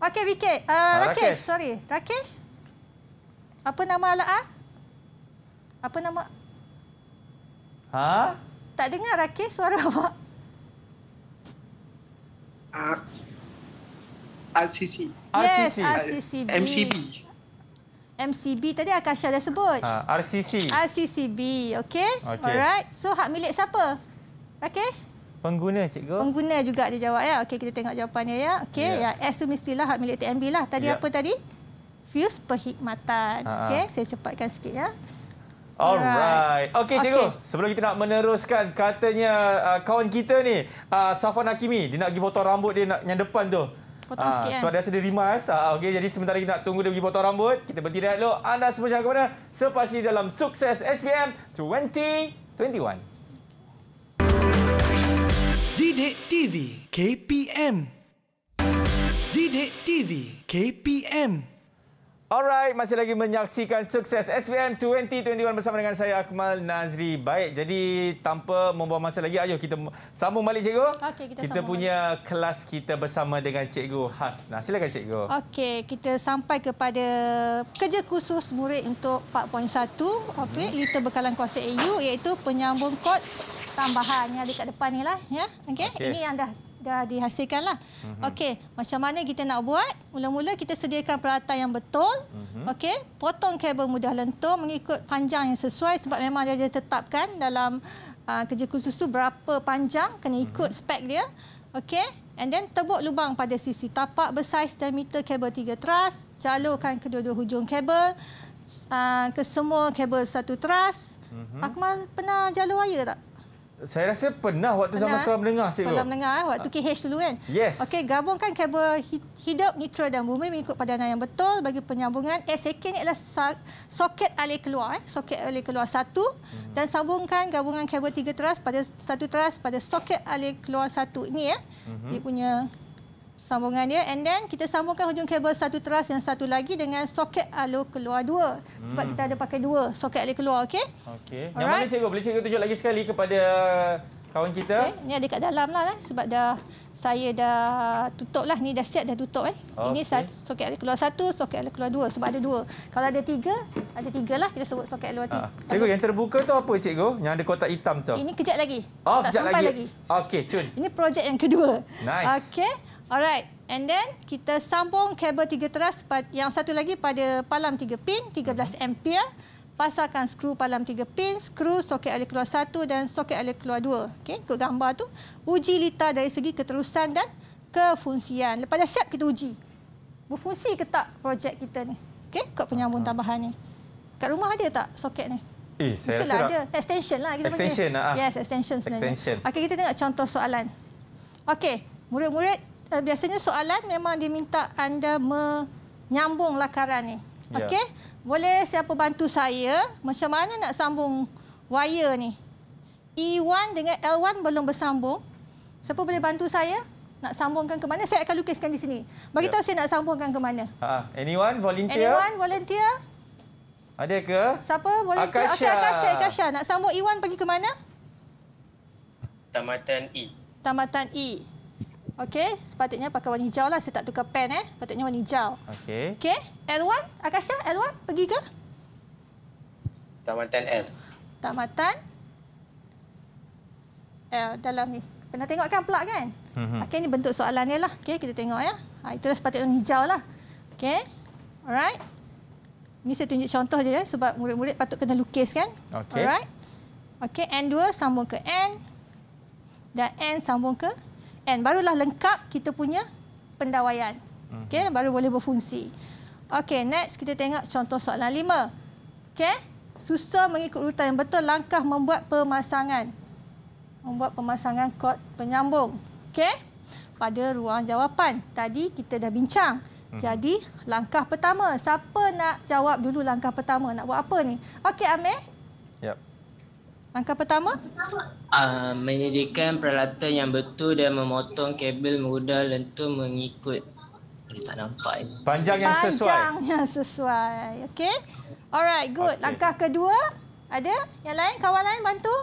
Okey, VK. Uh, Ah, Rakesh. Rakesh. Sorry. Rakesh? Apa nama alat R? Apa nama? Ha? Tak dengar Rakesh suara awak. Uh, RCC. Yes, RCC. RCCB. MCB. MCB tadi Akasha dah sebut. Ha, RCC. RCCB, okey? Okey. Alright. So hak milik siapa? Rakesh? Pengguna cikgu. Pengguna juga dia jawab ya. Okey, kita tengok jawapannya ya. Okey, Ya. ya. S tu mestilah hak milik TNB lah. Tadi Ya. apa tadi? Fuse perkhidmatan. Ha, ha. Okey, saya cepatkan sikit ya. Alright. Okey cikgu, Okey. sebelum kita nak meneruskan katanya uh, kawan kita ni, uh, Safwan Hakimi, dia nak pergi potong rambut dia nak yang depan tu. Potong Ah, sikit, kan? Sebab dia rasa dia rimas. Uh, Okey, jadi sementara kita nak tunggu dia pergi potong rambut, kita berhenti dulu. Anda semua jangan ke mana? Sepasti dalam Sukses SPM 2021. Didik TV KPM Didik TV KPM Alright, masih lagi menyaksikan Sukses SPM 2021 bersama dengan saya Akmal Nazri. Baik, jadi tanpa membuang masa lagi, ayo kita sambung balik cikgu. Okey, kita kita punya kelas kita bersama dengan cikgu Hasna. Silakan cikgu. Okey, kita sampai kepada kerja khusus murid untuk 4.1 okey, liter bekalan kuasa AU iaitu penyambung kod tambahan yang ada kat depan ni lah ya. Okey, Okey. ini yang dah dah dihasilkan lah. Mhm. Okey, macam mana kita nak buat? Mula-mula kita sediakan peralatan yang betul. Mhm. Okey, potong kabel mudah lentur mengikut panjang yang sesuai sebab memang dia ada tetapkan dalam uh, kerja khusus tu berapa panjang kena ikut Mhm. spek dia. Okey, and then tebuk lubang pada sisi tapak bersaiz diameter kabel 3 teras, jalurkan kedua-dua hujung kabel uh, ke semua kabel satu teras. Mhm. Akmal pernah jalur wire tak? Saya rasa pernah waktu Pernah, zaman sekolah eh? menengah cikgu. Sekolah menengah eh, waktu KH dulu kan? Yes. Okey, gabungkan kabel hi- hidup, neutral dan bumi mengikut padanan yang betul bagi penyambungan. SAK ni adalah soket alih keluar. Eh. Soket alih keluar satu Mhm. dan sambungkan gabungan kabel tiga teras pada satu teras pada soket alih keluar satu. Ini ya, Mhm. dia punya sambungan dia. And then kita sambungkan hujung kabel satu teras yang satu lagi dengan soket alih keluar dua. Sebab Hmm. kita ada pakai dua soket alih keluar, okey? Okey. Yang Alright. mana cikgu? Boleh cikgu tunjuk lagi sekali kepada kawan kita? Okay, ni ada kat dalam lah eh, sebab dah saya dah tutup lah. Ni dah siap dah tutup eh. Ini Okey. sat, soket ada keluar satu, soket ada keluar dua. Sebab ada dua. Kalau ada tiga, ada tiga lah kita sebut soket keluar tiga. Ah, cikgu, yang terbuka tu apa cikgu? Yang ada kotak hitam tu? Ini kejap lagi. Oh, tak sampai lagi. lagi. Okey, cun. Ini projek yang kedua. Nice. Okey. Alright. And then kita sambung kabel tiga teras yang satu lagi pada palam tiga pin 13 ampere. Pasangkan skru palam tiga pin, skru soket alih keluar satu dan soket alih keluar dua. Okey, ikut gambar tu. Uji litar dari segi keterusan dan kefungsian. Lepas dah siap kita uji. Berfungsi ke tak projek kita ni? Okey, kod penyambung tambahan ni. Kat rumah ada tak soket ni? Eh, saya Mestilah rasa ada. Extension lah kita Extension, panggil. ah. Yes, extension sebenarnya. Extension. Okey, kita tengok contoh soalan. Okey, murid-murid uh, biasanya soalan memang diminta anda menyambung lakaran ni. Ya. Okey? Boleh siapa bantu saya macam mana nak sambung wire ni? E1 dengan L1 belum bersambung. Siapa boleh bantu saya nak sambungkan ke mana? Saya akan lukiskan di sini. Bagi Ya. tahu saya nak sambungkan ke mana. Ah, anyone volunteer? Anyone volunteer? Ada ke? Siapa volunteer? Okey, Akasha. Akasha, Akasha. Nak sambung E1 pergi ke mana? Tamatan E. Tamatan E. Okey, sepatutnya pakai warna hijau lah. Saya tak tukar pen eh. Patutnya warna hijau. Okey. Okey, L1, Akasha, L1 pergi ke? Tamatan L. Tamatan L dalam ni. Pernah tengok kan plug kan? Mhm. Okey, ni bentuk soalan dia lah. Okey, kita tengok ya. Ha, itulah sepatutnya warna hijau lah. Okey, alright. Ni saya tunjuk contoh je ya, sebab murid-murid patut kena lukis kan? Okey. Alright. Okey, N2 sambung ke N. Dan N sambung ke N. Barulah lengkap kita punya pendawaian. Okey, baru boleh berfungsi. Okey, next kita tengok contoh soalan 5. Okey, susah mengikut urutan yang betul langkah membuat pemasangan. Membuat pemasangan kod penyambung. Okey, pada ruang jawapan. Tadi kita dah bincang. Jadi, langkah pertama. Siapa nak jawab dulu langkah pertama? Nak buat apa ni? Okey, Amir. Langkah pertama? Uh, menyediakan peralatan yang betul dan memotong kabel mudah lentur mengikut tak nampak. Panjang yang sesuai. Panjang yang sesuai. Okey. Alright, good. Okey. Langkah kedua, ada yang lain? Kawan lain bantu?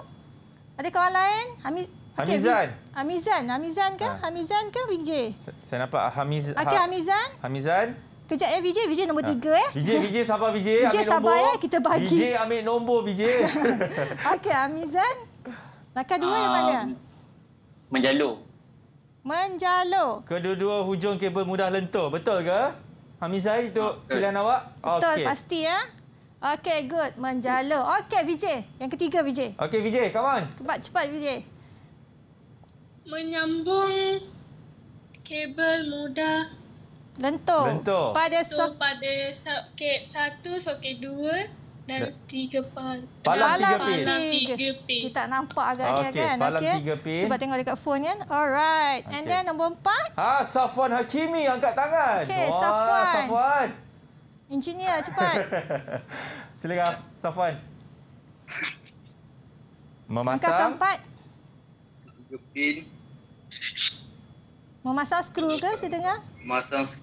Ada kawan lain? Hami, okey, Hamizan. Hamizan. Hamizan ke? Ha. Hamizan ke Vijay? Saya nampak Hamiz Okey, Ha- Hamizan. Hamizan. Kejap ya Vijay. Vijay nombor tiga eh. Vijay, Vijay sabar Vijay. Vijay ambil sabar nombor. ya, kita bagi. Vijay ambil nombor Vijay. Okey, Amizan. Langkah dua yang mana? Um, Menjalur. Menjalur. Kedua-dua hujung kabel mudah lentur. Betul ke? Hamizai itu pilihan awak? Betul, Okey. pasti ya. Okey, good. Menjalur. Okey, Vijay. Yang ketiga, Vijay. Okey Vijay, come on. Cepat, cepat, Vijay. Menyambung kabel mudah Lentur. Lentur. Pada so, sok pada soket satu, soket dua dan Da- tiga pal. Palang dan tiga pin. Palang tiga. pin. Kita tak nampak agaknya Okey, kan. palang Okey. tiga pin. Sebab tengok dekat phone kan. Alright. And then nombor empat. Ha, Safwan Hakimi angkat tangan. Okey, Wah, Safwan. Safwan. Engineer, cepat. Silakan Safwan. Memasang. keempat. Tiga pin, Memasang skru ke saya dengar? masang skru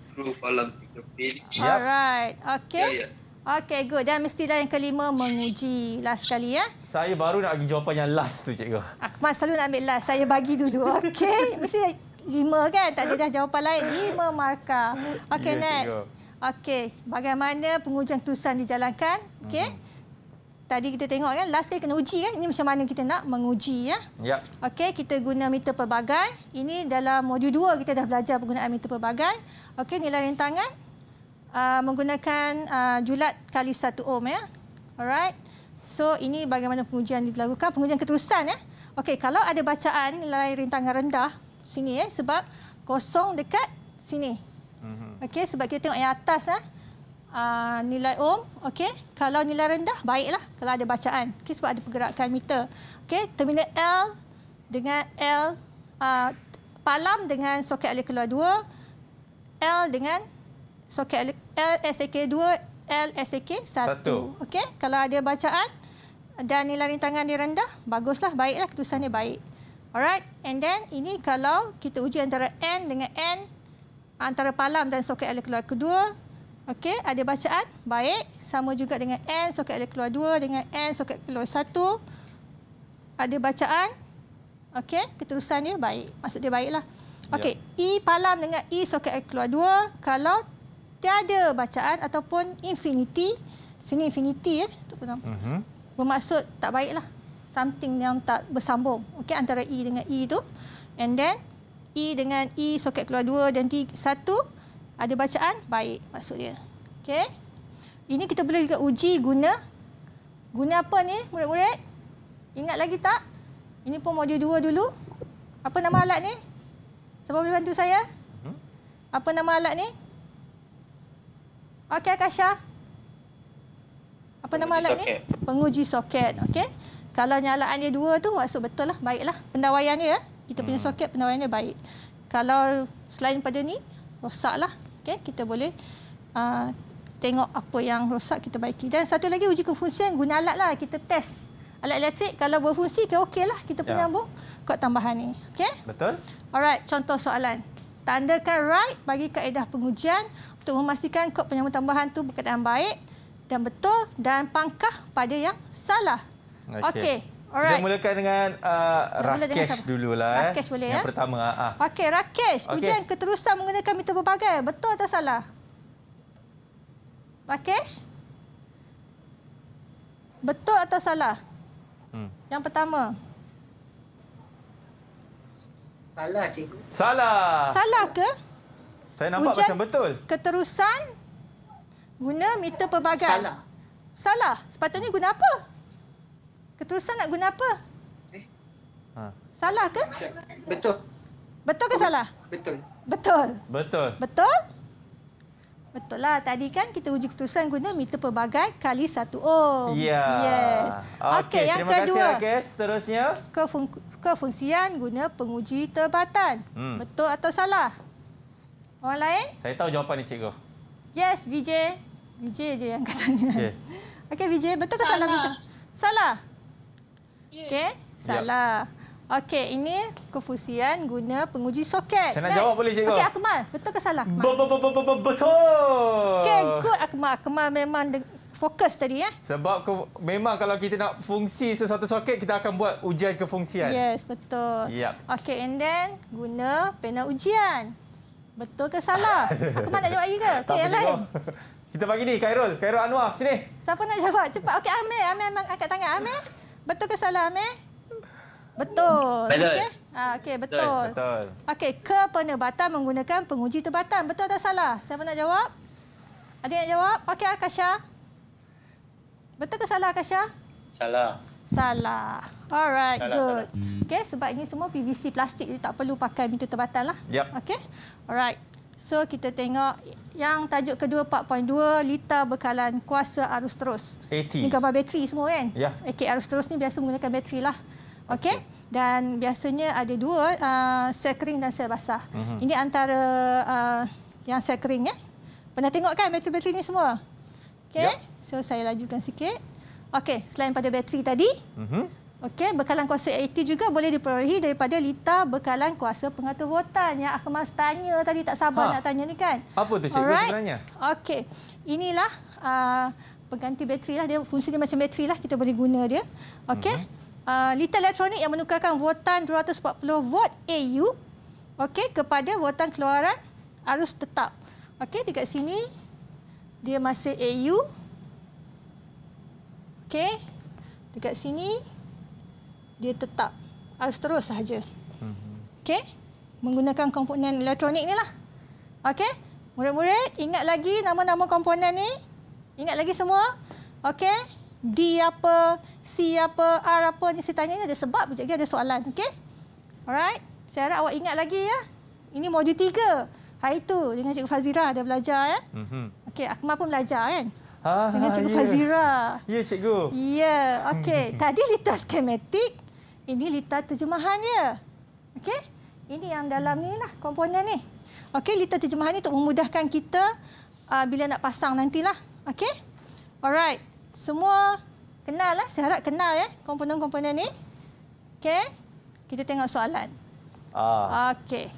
pin. Alright. Okey. Ya, ya. Okey, good. Dan mestilah yang kelima menguji. Last sekali ya. Saya baru nak bagi jawapan yang last tu cikgu. Akmal selalu nak ambil last. Saya bagi dulu. Okey. Mesti lima kan? Tak ada dah jawapan lain. Lima markah. Okey, Ya, next. Okey. Bagaimana pengujian tulisan dijalankan? Okey. Mhm. Tadi kita tengok kan, last kali kena uji kan. Ini macam mana kita nak menguji ya. Ya. Okey, kita guna meter pelbagai. Ini dalam modul 2 kita dah belajar penggunaan meter pelbagai. Okey, nilai rintangan uh, menggunakan uh, julat kali 1 ohm ya. Alright. So, ini bagaimana pengujian dilakukan, pengujian keterusan ya. Okey, kalau ada bacaan nilai rintangan rendah sini ya sebab kosong dekat sini. Okey, sebab kita tengok yang atas ah. Uh, nilai ohm, okey. Kalau nilai rendah, baiklah kalau ada bacaan. Okey, sebab ada pergerakan meter. Okey, terminal L dengan L uh, palam dengan soket keluar 2, L dengan soket L SAK 2, L SAK 1. Satu. Okey, kalau ada bacaan dan nilai rintangan dia rendah, baguslah, baiklah ketulisannya baik. Alright, and then ini kalau kita uji antara N dengan N antara palam dan soket keluar kedua, okey, ada bacaan, baik. Sama juga dengan N soket alih keluar 2 dengan N soket keluar 1. Ada bacaan, okey, keterusan dia baik. Maksud dia baiklah. Okey, E palam dengan E soket alih keluar 2, kalau tiada bacaan ataupun infinity, sini infinity ya, tu pun. Mhm. Bermaksud tak baiklah. Something yang tak bersambung. Okey, antara E dengan E tu. And then E dengan E soket keluar 2 dan 1 ada bacaan baik maksud dia. Okey. Ini kita boleh juga uji guna guna apa ni murid-murid? Ingat lagi tak? Ini pun modul 2 dulu. Apa nama alat ni? Siapa boleh bantu saya? Apa nama alat ni? Okey Akasha. Apa nama alat soket. ni? Penguji soket. Okey. Kalau nyalaan dia dua tu maksud betul lah. Baiklah. Pendawaian dia. Kita punya soket pendawaian dia baik. Kalau selain pada ni, rosak Okey. Kita boleh uh, tengok apa yang rosak kita baiki. Dan satu lagi uji kefungsian guna alat lah. Kita test. Alat elektrik kalau berfungsi ke okey lah. Kita Ya. penyambung kod tambahan ni. Okey. Betul? Alright, contoh soalan. Tandakan right bagi kaedah pengujian untuk memastikan kod penyambung tambahan tu berkeadaan baik dan betul dan pangkah pada yang salah. Okey. Kita Alright. mulakan dengan uh, mula Rakesh dululah. eh. Rakesh boleh, Yang ya? pertama. Ah. Okey, Rakesh. Okey. Ujian keterusan menggunakan meter berbagai. Betul atau salah? Rakesh? Betul atau salah? Hmm. Yang pertama. Salah cikgu. Salah. Salah ke? Saya nampak Ujian macam betul. Keterusan guna meter pelbagai. Salah. Salah. Sepatutnya guna apa? Keterusan nak guna apa? Ha. Salah ke? Betul. Betul ke salah? Betul. Betul. Betul. Betul? Betul lah. Tadi kan kita uji keterusan guna meter pelbagai kali satu ohm. Ya. Yes. Okey, yang terima kedua. kasih Rakesh. Seterusnya. Kefung- kefungsian guna penguji tebatan. Hmm. Betul atau salah? Orang lain? Saya tahu jawapan ni cikgu. Yes, Vijay. Vijay je yang katanya. Okey. Okey, Vijay. Betul ke salah, Salah. Vijay? Salah? Ya. Okey, salah. Okey, ini kefusian guna penguji soket. Saya nak jawab boleh, cikgu? Okey, Akmal. Betul ke salah? Akmal? Be- be- be- be- be- Betul. Okey, good Akmal. Akmal memang fokus tadi ya. Sebab ke, memang kalau kita nak fungsi sesuatu soket, kita akan buat ujian kefungsian. Yes, betul. Yap. Okey, and then guna pena ujian. Betul ke salah? Akmal nak jawab lagi ke? Okey, yang lain. Kita bagi ni, Khairul. Khairul Anwar, sini. Siapa nak jawab? Cepat. Okey, Amir. Amir memang angkat tangan. Amir, betul ke salah, Amir? Betul. Betul. Okey, ah, okay, betul. Betul. Okey, kepenebatan menggunakan penguji tebatan. Betul atau salah? Siapa nak jawab? Ada yang jawab? Okey, Akasha. Betul ke salah, Akasha? Salah. Salah. Alright, Salah, good. Okey, sebab ini semua PVC plastik, jadi tak perlu pakai meter tebatan lah. Yep. Okey. Alright. So, kita tengok yang tajuk kedua 4.2, lita bekalan kuasa arus terus. AT. Ini gambar bateri semua kan? Ya. Okay, arus terus ni biasa menggunakan bateri lah. Okey. Dan biasanya ada dua, uh, sel kering dan sel basah. Mhm. Ini antara uh, yang sel kering ya. Pernah tengok kan bateri-bateri ni semua? Okey. Ya. So saya lajukan sikit. Okey, selain pada bateri tadi, Mhm. Okey, bekalan kuasa AT juga boleh diperolehi daripada lita bekalan kuasa pengatur voltan yang Akmal tanya tadi tak sabar Ha. nak tanya ni kan. Apa tu cikgu Alright. sebenarnya? Okey. Inilah uh, pengganti bateri lah. Dia fungsi dia macam bateri lah. Kita boleh guna dia. Okey. Mhm. Uh, lita elektronik yang menukarkan voltan 240 volt AU okey kepada voltan keluaran arus tetap. Okey, dekat sini dia masih AU. Okey. Dekat sini dia tetap arus terus sahaja. Okey. Menggunakan komponen elektronik ni lah. Okey. Murid-murid ingat lagi nama-nama komponen ni. Ingat lagi semua. Okey. D apa, C apa, R apa ni saya tanya ni ada sebab sekejap lagi ada soalan. Okey. Alright. Saya harap awak ingat lagi ya. Ini modul tiga. Hari itu dengan Cikgu Fazira ada belajar ya. Mhm. Okey, Akmal pun belajar kan? Ah, Dengan Cikgu ya. Fazira. Ya, cikgu. Ya, okey. Tadi litar skematik, ini litar terjemahannya. Okey? Ini yang dalam ni lah komponen ni. Okey, litar terjemahan ni untuk memudahkan kita uh, bila nak pasang nantilah. Okey? Alright. Semua kenal lah. Saya harap kenal ya komponen-komponen ni. Okey? Kita tengok soalan. Ah. Okey.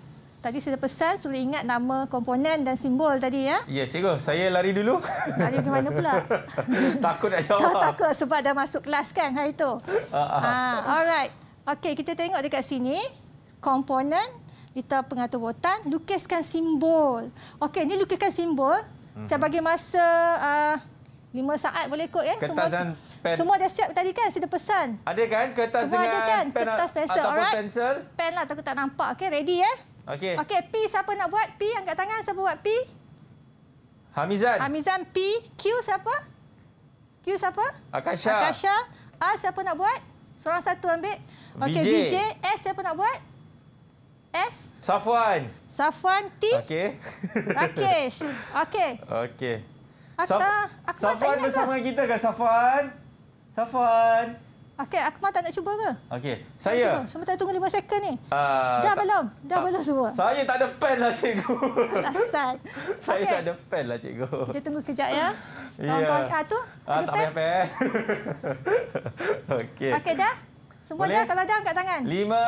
Tadi saya pesan suruh ingat nama komponen dan simbol tadi ya. Ya, cikgu. Saya lari dulu. Lari ke mana pula? Takut nak Tak jawab. takut sebab dah masuk kelas kan hari tu. Ah, ah. Ah, alright. Okey, kita tengok dekat sini komponen kita pengatur voltan lukiskan simbol. Okey, ni lukiskan simbol. Mhm. Saya bagi masa uh, 5 saat boleh kot ya. Kertas dan pen. Semua dah siap tadi kan saya dah pesan. Ada kan kertas Semua dengan ada kan? pen Kertas, pensel, ataupun alright? pensel? Pen lah takut tak nampak. Okey, ready ya? Okey. Okey, P siapa nak buat? P angkat tangan siapa buat P? Hamizan. Hamizan P. Q siapa? Q siapa? Akasha. Akasha. A siapa nak buat? Seorang satu ambil. Okey. VJ. S siapa nak buat? S. Safwan. Safwan T. Okey. Rakesh. Okey. Okey. Akta, Akmal tak Safwan ingat bersama ke? kita kan Safwan? Safwan. Okey, Akmal tak nak cuba ke? Okey. Tak Saya. cuba? Sebentar tunggu 5 second ni. ah, Dah tak- belum? Dah tak- belum semua? Saya tak ada pen lah cikgu. Alasan. Saya Okey. tak ada pen lah cikgu. Kita tunggu kejap ya. Ya. Kawan-kawan ah, tu Ah, ada tak pen? payah pen. Okey. Okey dah? Semua Boleh? dah? Kalau dah angkat tangan. Lima,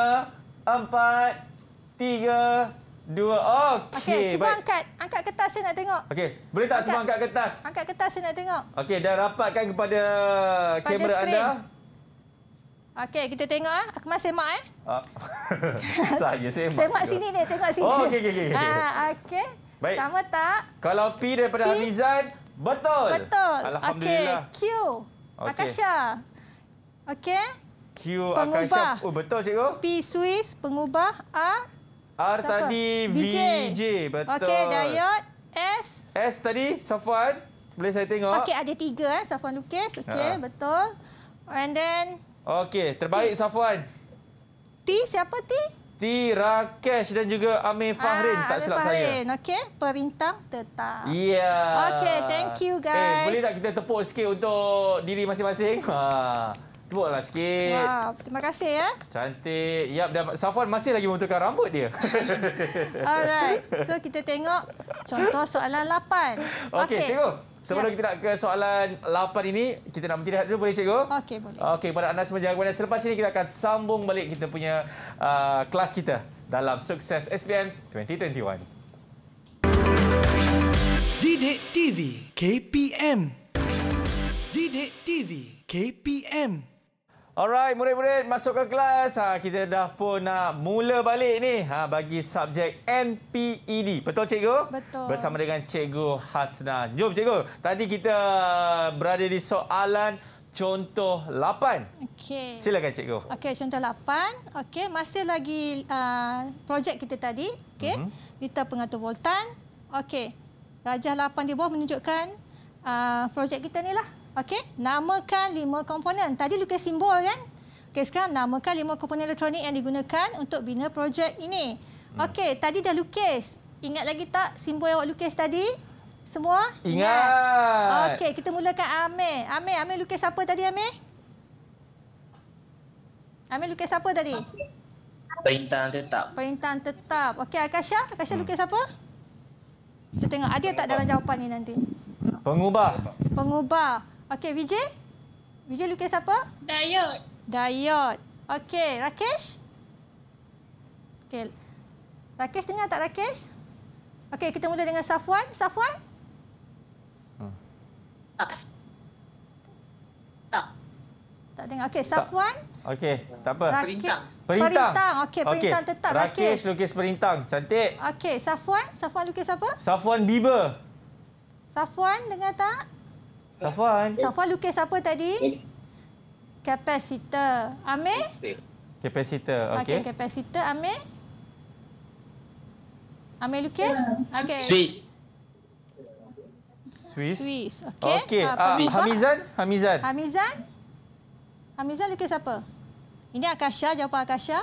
empat, tiga, dua. Okey. Okey, cuba baik. angkat. Angkat kertas saya nak tengok. Okey, boleh tak Angkat. semua angkat kertas? Angkat kertas saya nak tengok. Okey, dah rapatkan kepada Pada kamera skrin. anda. Okey, kita tengok ah. Akmal semak eh. Ah. Saya semak. Semak juga. sini ni, tengok sini. Oh, okey, okey, okey. Ah, okey. Baik. Sama tak? Kalau P daripada P. Hamizan, betul. Betul. Alhamdulillah. Okey, Q. Okey. Akasha. Okey. Q Pengubah. Akasha. Oh, betul cikgu. P Swiss pengubah A. R Siapa? tadi VJ. VJ. Betul. Okey, diode S. S tadi Safwan. Boleh saya tengok? Okey, ada tiga eh. Safwan Lukis. Okey, Ha. betul. And then Okey, terbaik Safwan. T siapa T? T Rakesh dan juga Amir Fahrin Ah, tak Amir silap Fahrin. saya. Okey, perintah tetap. Ya. Okey, thank you, Eh, guys. boleh tak kita tepuk sikit untuk diri masing-masing? Ha. Tepuklah sikit. Wow, terima kasih ya. Cantik. Yap, dan Safwan masih lagi memutihkan rambut dia. Alright. So kita tengok contoh soalan 8. Okey, cikgu. Sebelum Ya. kita nak ke soalan 8 ini, kita nak berhenti dulu boleh cikgu? Okey, boleh. Okey, pada anda semua jangan kemana. Selepas ini kita akan sambung balik kita punya uh, kelas kita dalam Sukses SPM 2021. Didik TV KPM Didik TV KPM Alright, murid-murid masuk ke kelas. Ha, kita dah pun nak mula balik ni ha, bagi subjek NPED. Betul cikgu? Betul. Bersama dengan cikgu Hasna. Jom cikgu. Tadi kita berada di soalan contoh 8. Okey. Silakan cikgu. Okey, contoh 8. Okey, masih lagi uh, projek kita tadi. Okey. Mhm. Mm-hmm. Liter pengatur voltan. Okey. Rajah 8 di bawah menunjukkan uh, projek kita ni lah. Okey, namakan lima komponen. Tadi lukis simbol kan? Okey, sekarang namakan lima komponen elektronik yang digunakan untuk bina projek ini. Hmm. Okey, tadi dah lukis. Ingat lagi tak simbol yang awak lukis tadi? Semua? Ingat. Okey, kita mulakan Amir. Amir, Amir lukis apa tadi Amir? Amir lukis apa tadi? Perintah tetap. Perintahan tetap. Okey, Akasha. Akasha lukis apa? Kita tengok ada tak dalam jawapan ni nanti. Pengubah. Pengubah. Okey, Vijay? Vijay lukis apa? Diode. Diode. Okey, Rakesh? Okey. Rakesh dengar tak Rakesh? Okey, kita mula dengan Safwan. Safwan? Tak. Tak dengar. Okey, Safwan? Okey, tak apa. Perintang. Perintang. Perintang. Okey, perintang tetap. Rakesh Rakesh. lukis perintang. Cantik. Okey, Safwan? Safwan lukis apa? Safwan Bieber. Safwan dengar tak? Safwan. Safwan lukis apa tadi? Kapasitor. Amir? Kapasitor. Okey, Okey. okay, kapasitor. Amir? Amir lukis? Okey. Swiss. Swiss. Swiss. Okey. Okey. Ah, Ah. Hamizan. Hamizan. Hamizan? Hamizan lukis apa? Ini Akasha, jawapan Akasha.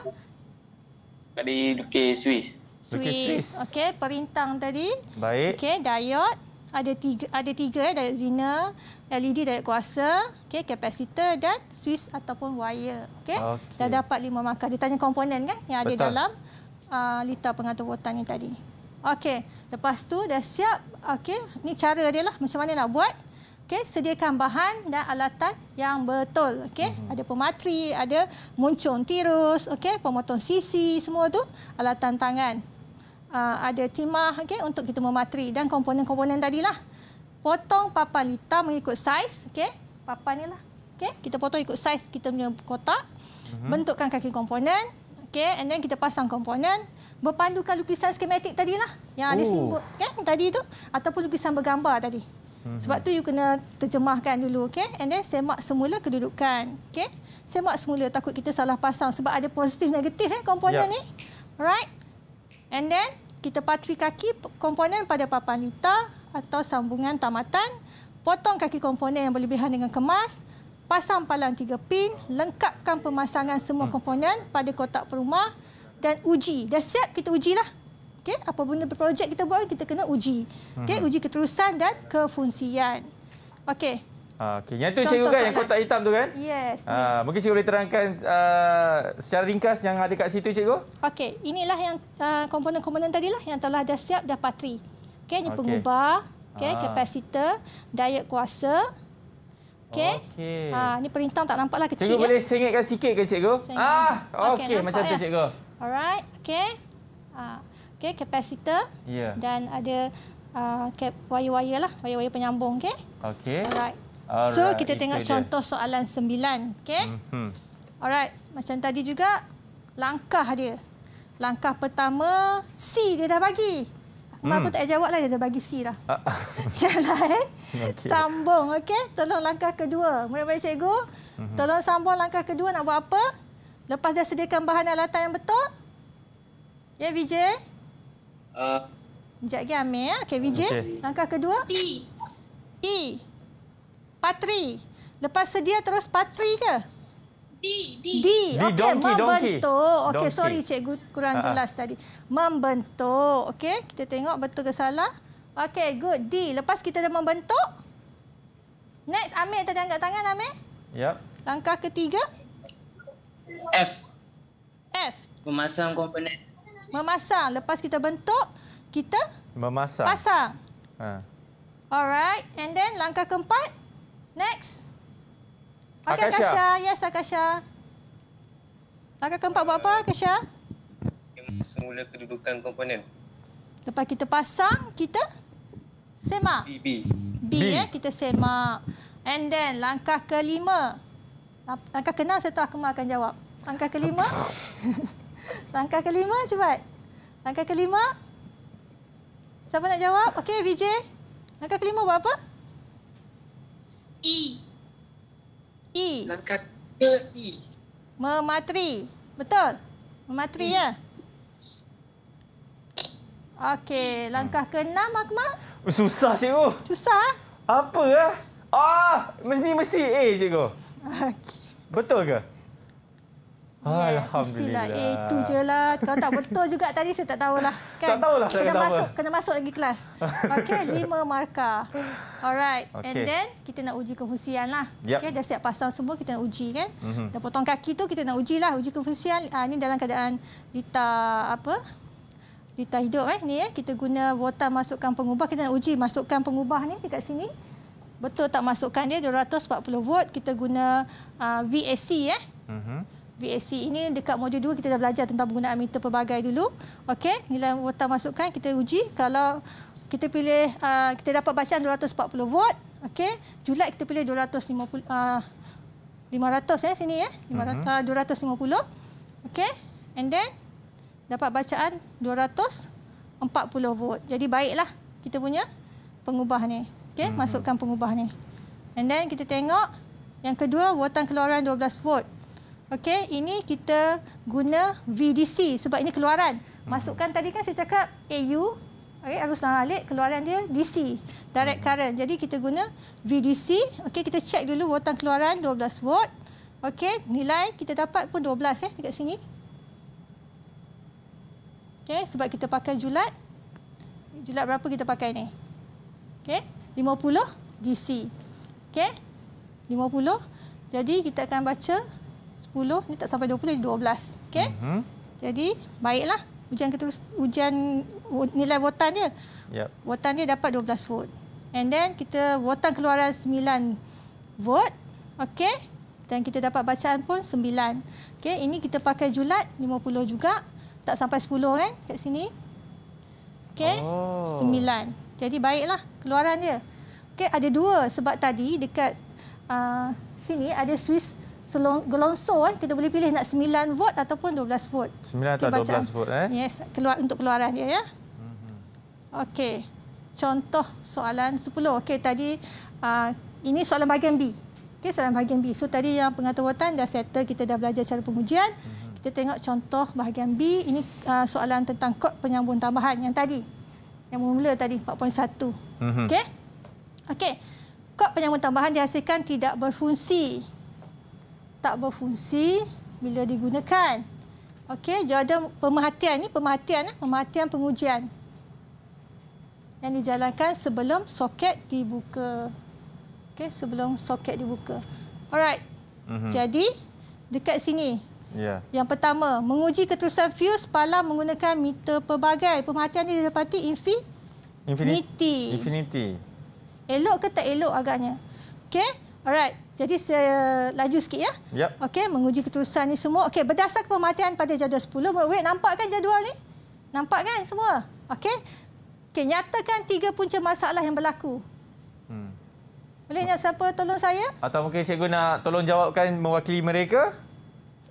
Tadi lukis Swiss. Lukis Swiss. Okey, perintang tadi. Baik. Okey, diode. Ada tiga, ada tiga eh, diode Zener, LED diode kuasa, okey, kapasitor dan Swiss ataupun wire. Okey. Okey. Dah dapat lima markah. Dia tanya komponen kan yang ada Betul. dalam uh, liter pengatur voltan ni tadi. Okey, lepas tu dah siap. Okey, ni cara dia lah macam mana nak buat. Okey, sediakan bahan dan alatan yang betul. Okey, Mhm. ada pematri, ada muncung tirus, okey, pemotong sisi, semua tu alatan tangan. Uh, ada timah okey untuk kita mematri dan komponen-komponen tadilah. Potong papan lita mengikut saiz, okey. Papan ni lah. Okey, kita potong ikut saiz kita punya kotak. Mhm. Bentukkan kaki komponen. Okey, and then kita pasang komponen berpandukan lukisan skematik tadilah yang ada Oh. simbol kan tadi tu ataupun lukisan bergambar tadi. Mhm. Sebab tu you kena terjemahkan dulu, okey? And then semak semula kedudukan, okey? Semak semula takut kita salah pasang sebab ada positif negatif eh komponen Ya. ni. Alright? And then kita patri kaki komponen pada papan lita atau sambungan tamatan, potong kaki komponen yang berlebihan dengan kemas, pasang palang tiga pin, lengkapkan pemasangan semua Hmm. komponen pada kotak perumah dan uji. Dah siap kita ujilah. Okey, apa benda projek kita buat kita kena uji. Okey, Hmm. uji keterusan dan kefungsian. Okey. Ah, Okey, yang tu Contoh cikgu kan yang kotak hitam tu kan? Yes. Ah, mungkin cikgu boleh terangkan uh, secara ringkas yang ada kat situ cikgu? Okey, inilah yang uh, komponen-komponen tadilah yang telah dah siap dah patri. Okey, ini Okey. pengubah, okey, Ah. kapasitor, diode kuasa. Okey. Okey. Ah, ni perintah tak nampaklah kecil Cikgu ya. boleh sengitkan sikit ke cikgu? Sengit. Ah, Okey, nampak macam tu ya? cikgu. Alright, okey. Ah, okey, kapasitor Ya. dan ada uh, wire-wire lah, wire-wire penyambung, okey. Okey. Alright. Alright, So kita itu tengok dia. contoh soalan sembilan, okey. Hmm. Alright, macam tadi juga langkah dia. Langkah pertama C dia dah bagi. Aku Hmm. hmm. tak payah jawab lah dia dah bagi C dah. Ah, Jalan eh. Okey. Sambung okey. Tolong langkah kedua. Mula-mula cikgu. Mhm. Tolong sambung langkah kedua nak buat apa? Lepas dah sediakan bahan alatan yang betul. Ya Vijay. Uh, Sekejap lagi Amir. ya. Okey Vijay. Okey. Langkah kedua. E. E. Patri. Lepas sedia terus patri ke? D. D. D. Okey, donkey, donkey. membentuk. Okey, sorry cikgu kurang ah. jelas tadi. Membentuk. Okey, kita tengok betul ke salah. Okey, good. D. Lepas kita dah membentuk. Next, Amir tadi angkat tangan, Amir. Yap. Langkah ketiga, F. F. Memasang komponen. Memasang. Lepas kita bentuk, kita Memasak. pasang. Ha. Alright. And then langkah keempat. Next. Okey, Akasha. Akasha. Yes, Akasha. Langkah keempat buat apa, Akasha? Semula kedudukan komponen. Lepas kita pasang, kita semak. B, B. B, B. Eh, kita semak. And then langkah kelima. Langkah keenam saya tahu Akmal akan jawab. Langkah kelima. Langkah kelima cepat. Langkah kelima. Siapa nak jawab? Okey, VJ. Langkah kelima buat apa? E. E. Langkah ke E. Mematri. Betul? Mematri ya? Okey, langkah keenam Akmal. Susah cikgu. Susah? Apa eh? Ah, mesti mesti A cikgu. Okey. Betul ke? Yes, Alhamdulillah. mestilah A tu je lah. Kalau tak betul juga tadi saya tak tahulah. Kan? Tak tahulah saya kena kata apa. masuk, kena masuk lagi kelas. Okey, lima markah. Alright. And Okey. then kita nak uji kefusian lah. Yep. Okey, dah siap pasang semua kita nak uji kan. Mhm. Dah potong kaki tu kita nak uji lah. Uji kefusian. Ah, ni dalam keadaan Lita apa? Lita hidup eh. Ni eh. Kita guna votan masukkan pengubah. Kita nak uji masukkan pengubah ni dekat sini. Betul tak masukkan dia 240 volt. Kita guna uh, VAC eh. Mhm. VAC ini dekat modul 2 kita dah belajar tentang penggunaan meter pelbagai dulu. Okey, nilai volta masukkan kita uji kalau kita pilih uh, kita dapat bacaan 240 volt. Okey, julat kita pilih 250 uh, 500 eh sini eh. 500 uh, 250. Okey. And then dapat bacaan 240 volt. Jadi baiklah kita punya pengubah ni. Okey, masukkan pengubah ni. And then kita tengok yang kedua voltan keluaran 12 volt. Okey, ini kita guna VDC sebab ini keluaran. Masukkan tadi kan saya cakap AU, okey, arus lawan alik, keluaran dia DC, direct current. Jadi kita guna VDC. Okey, kita cek dulu voltan keluaran 12 volt. Okey, nilai kita dapat pun 12 eh dekat sini. Okey, sebab kita pakai julat. Julat berapa kita pakai ni? Okey, 50 DC. Okey, 50. Jadi kita akan baca 10, ni tak sampai 20, ni 12. Okey? Mhm. Jadi, baiklah. Ujian keterus, ujian nilai votan dia. Yep. Votan dia dapat 12 volt. And then kita votan keluaran 9 volt. Okey? Dan kita dapat bacaan pun 9. Okey, ini kita pakai julat 50 juga. Tak sampai 10 kan kat sini. Okey? Oh. 9. Jadi baiklah keluaran dia. Okey, ada dua sebab tadi dekat uh, sini ada selong, gelonsor eh. Kita boleh pilih nak 9 volt ataupun 12 volt. 9 atau bacaan. 12 volt eh. Yes, keluar untuk keluaran dia ya. Okey. Contoh soalan 10. Okey, tadi uh, ini soalan bahagian B. Okey, soalan bahagian B. So tadi yang pengatur voltan dah settle, kita dah belajar cara pengujian. Kita tengok contoh bahagian B. Ini uh, soalan tentang kod penyambung tambahan yang tadi. Yang mula tadi 4.1. Mhm. Okey. Okey. Kod penyambung tambahan dihasilkan tidak berfungsi. Tak berfungsi bila digunakan. Okey, jawapan pemerhatian ni pemerhatian eh, pemerhatian pengujian. Yang dijalankan sebelum soket dibuka. Okey, sebelum soket dibuka. Alright. Mhm. Jadi dekat sini Ya. yang pertama, menguji keterusan fuse palam menggunakan meter pelbagai. Pemerhatian ini didapati infi Infinity. Infinity. Elok ke tak elok agaknya? Okey? Alright. Jadi saya laju sikit ya. Yep. Okey, menguji keterusan ni semua. Okey, berdasarkan pemerhatian pada jadual 10, murid nampak kan jadual ni? Nampak kan semua? Okey. Okey, nyatakan tiga punca masalah yang berlaku. Hmm. Boleh nak siapa tolong saya? Atau mungkin cikgu nak tolong jawabkan mewakili mereka?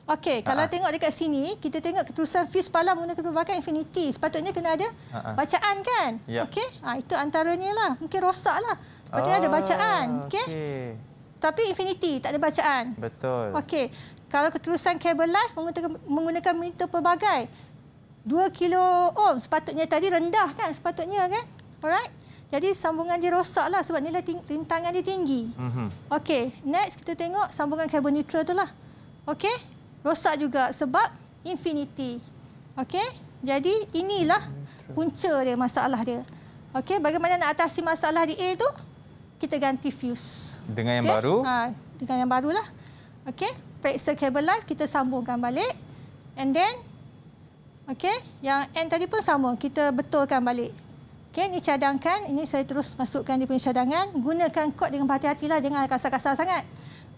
Okey, kalau Ha-ha. tengok dekat sini, kita tengok keterusan fuse palam menggunakan pelbagai infinity. Sepatutnya kena ada Ha-ha. bacaan kan? Ya. Okey, ha, itu antaranya lah. Mungkin rosak lah. Sepatutnya ada bacaan. Okey? Okey. Tapi infinity, tak ada bacaan. Betul. Okey. Kalau keterusan kabel live menggunakan, menggunakan meter pelbagai 2 kilo ohm sepatutnya tadi rendah kan sepatutnya kan. Alright. Jadi sambungan dia rosak lah sebab nilai ting- rintangan dia tinggi. Mhm. Okey, next kita tengok sambungan kabel neutral tu lah. Okey, rosak juga sebab infinity. Okey, jadi inilah punca dia masalah dia. Okey, bagaimana nak atasi masalah di A tu? Kita ganti fuse. Dengan yang Okey? baru? Ha, dengan yang barulah. Okey, periksa kabel live kita sambungkan balik. And then okey, yang N tadi pun sama, kita betulkan balik. Okey, ini cadangkan, ini saya terus masukkan di punya cadangan. Gunakan kod dengan berhati-hatilah, jangan kasar-kasar sangat.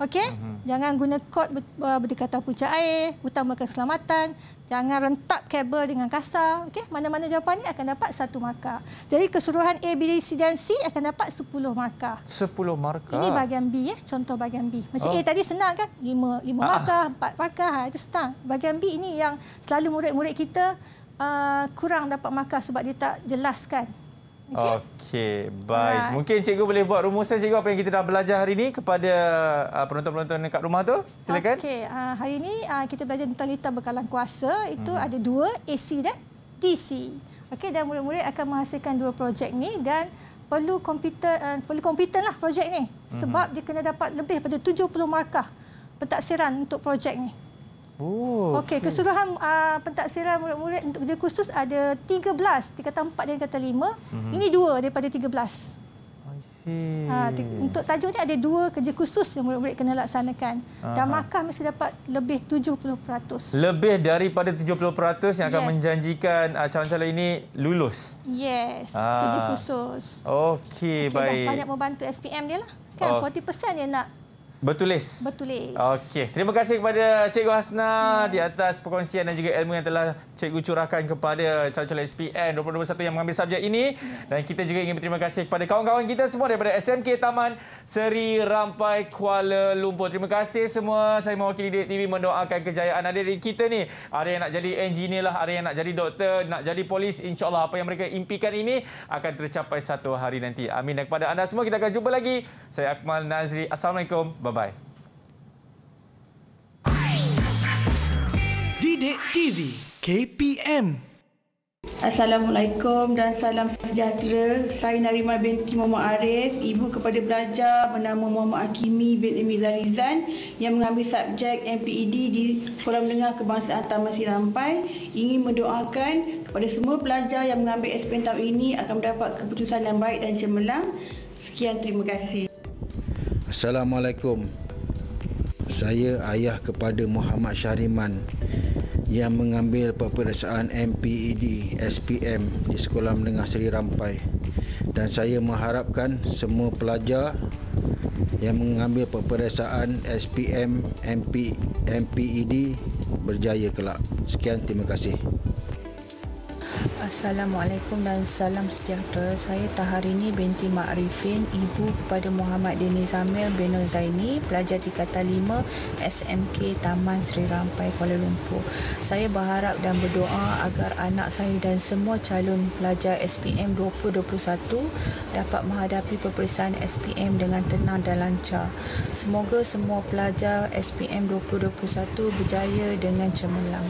Okey, uh-huh. jangan guna kod uh, berdekatan puncak air, utamakan keselamatan, jangan rentap kabel dengan kasar. Okey, mana-mana jawapan ni akan dapat satu markah. Jadi keseluruhan A, B, C dan C akan dapat 10 markah. 10 markah. Ini bahagian B ya, contoh bahagian B. Macam oh. A tadi senang kan? 5 5 ah. markah, 4 markah, ha, itu senang. Bahagian B ini yang selalu murid-murid kita uh, kurang dapat markah sebab dia tak jelaskan. Okey, okay, baik. Right. Mungkin cikgu boleh buat rumusan cikgu apa yang kita dah belajar hari ini kepada uh, penonton-penonton dekat rumah tu. Silakan. Okey, uh, hari ini uh, kita belajar tentang lita bekalan kuasa. Itu hmm. ada dua, AC dan DC. Okey, dan murid-murid akan menghasilkan dua projek ni dan perlu komputer uh, perlu komputer lah projek ni. Sebab hmm. dia kena dapat lebih daripada 70 markah pentaksiran untuk projek ni. Oh, Okey, okay. keseluruhan uh, pentaksiran murid-murid untuk kerja khusus ada 13, tingkatan 4 dan tingkatan 5. Mm-hmm. Ini dua daripada 13. Ha, untuk tajuk ni ada dua kerja khusus yang murid-murid kena laksanakan. Aha. Dan markah mesti dapat lebih 70%. Lebih daripada 70% yang akan yes. menjanjikan uh, calon-calon ini lulus. Yes, ha. kerja khusus. Okey, okay, baik. banyak membantu SPM dia lah. Kan oh. 40% dia nak Bertulis. Bertulis. Okey. Terima kasih kepada Cikgu Hasna ya. di atas perkongsian dan juga ilmu yang telah Cikgu curahkan kepada calon-calon SPN 2021 yang mengambil subjek ini. Ya. Dan kita juga ingin berterima kasih kepada kawan-kawan kita semua daripada SMK Taman Seri Rampai Kuala Lumpur. Terima kasih semua. Saya mewakili Dek TV mendoakan kejayaan adik-adik kita ni. Ada yang nak jadi engineer lah, ada yang nak jadi doktor, nak jadi polis. InsyaAllah apa yang mereka impikan ini akan tercapai satu hari nanti. Amin. Dan kepada anda semua kita akan jumpa lagi. Saya Akmal Nazri. Assalamualaikum. Bye bye-bye. Didik TV KPM Assalamualaikum dan salam sejahtera. Saya Narima binti Muhammad Arif, ibu kepada pelajar bernama Muhammad Hakimi bin Emiza Rizan yang mengambil subjek MPED di Sekolah Menengah Kebangsaan Taman Sirampai ingin mendoakan kepada semua pelajar yang mengambil SPM tahun ini akan mendapat keputusan yang baik dan cemerlang. Sekian, terima kasih. Assalamualaikum. Saya ayah kepada Muhammad Syahriman yang mengambil peperiksaan MPED SPM di Sekolah Menengah Seri Rampai dan saya mengharapkan semua pelajar yang mengambil peperiksaan SPM MP, MPED berjaya kelak. Sekian, terima kasih. Assalamualaikum dan salam sejahtera. Saya Taharini binti Ma'rifin, ibu kepada Muhammad Dini Zamil bin Zaini, pelajar tingkatan 5 SMK Taman Seri Rampai Kuala Lumpur. Saya berharap dan berdoa agar anak saya dan semua calon pelajar SPM 2021 dapat menghadapi peperiksaan SPM dengan tenang dan lancar. Semoga semua pelajar SPM 2021 berjaya dengan cemerlang.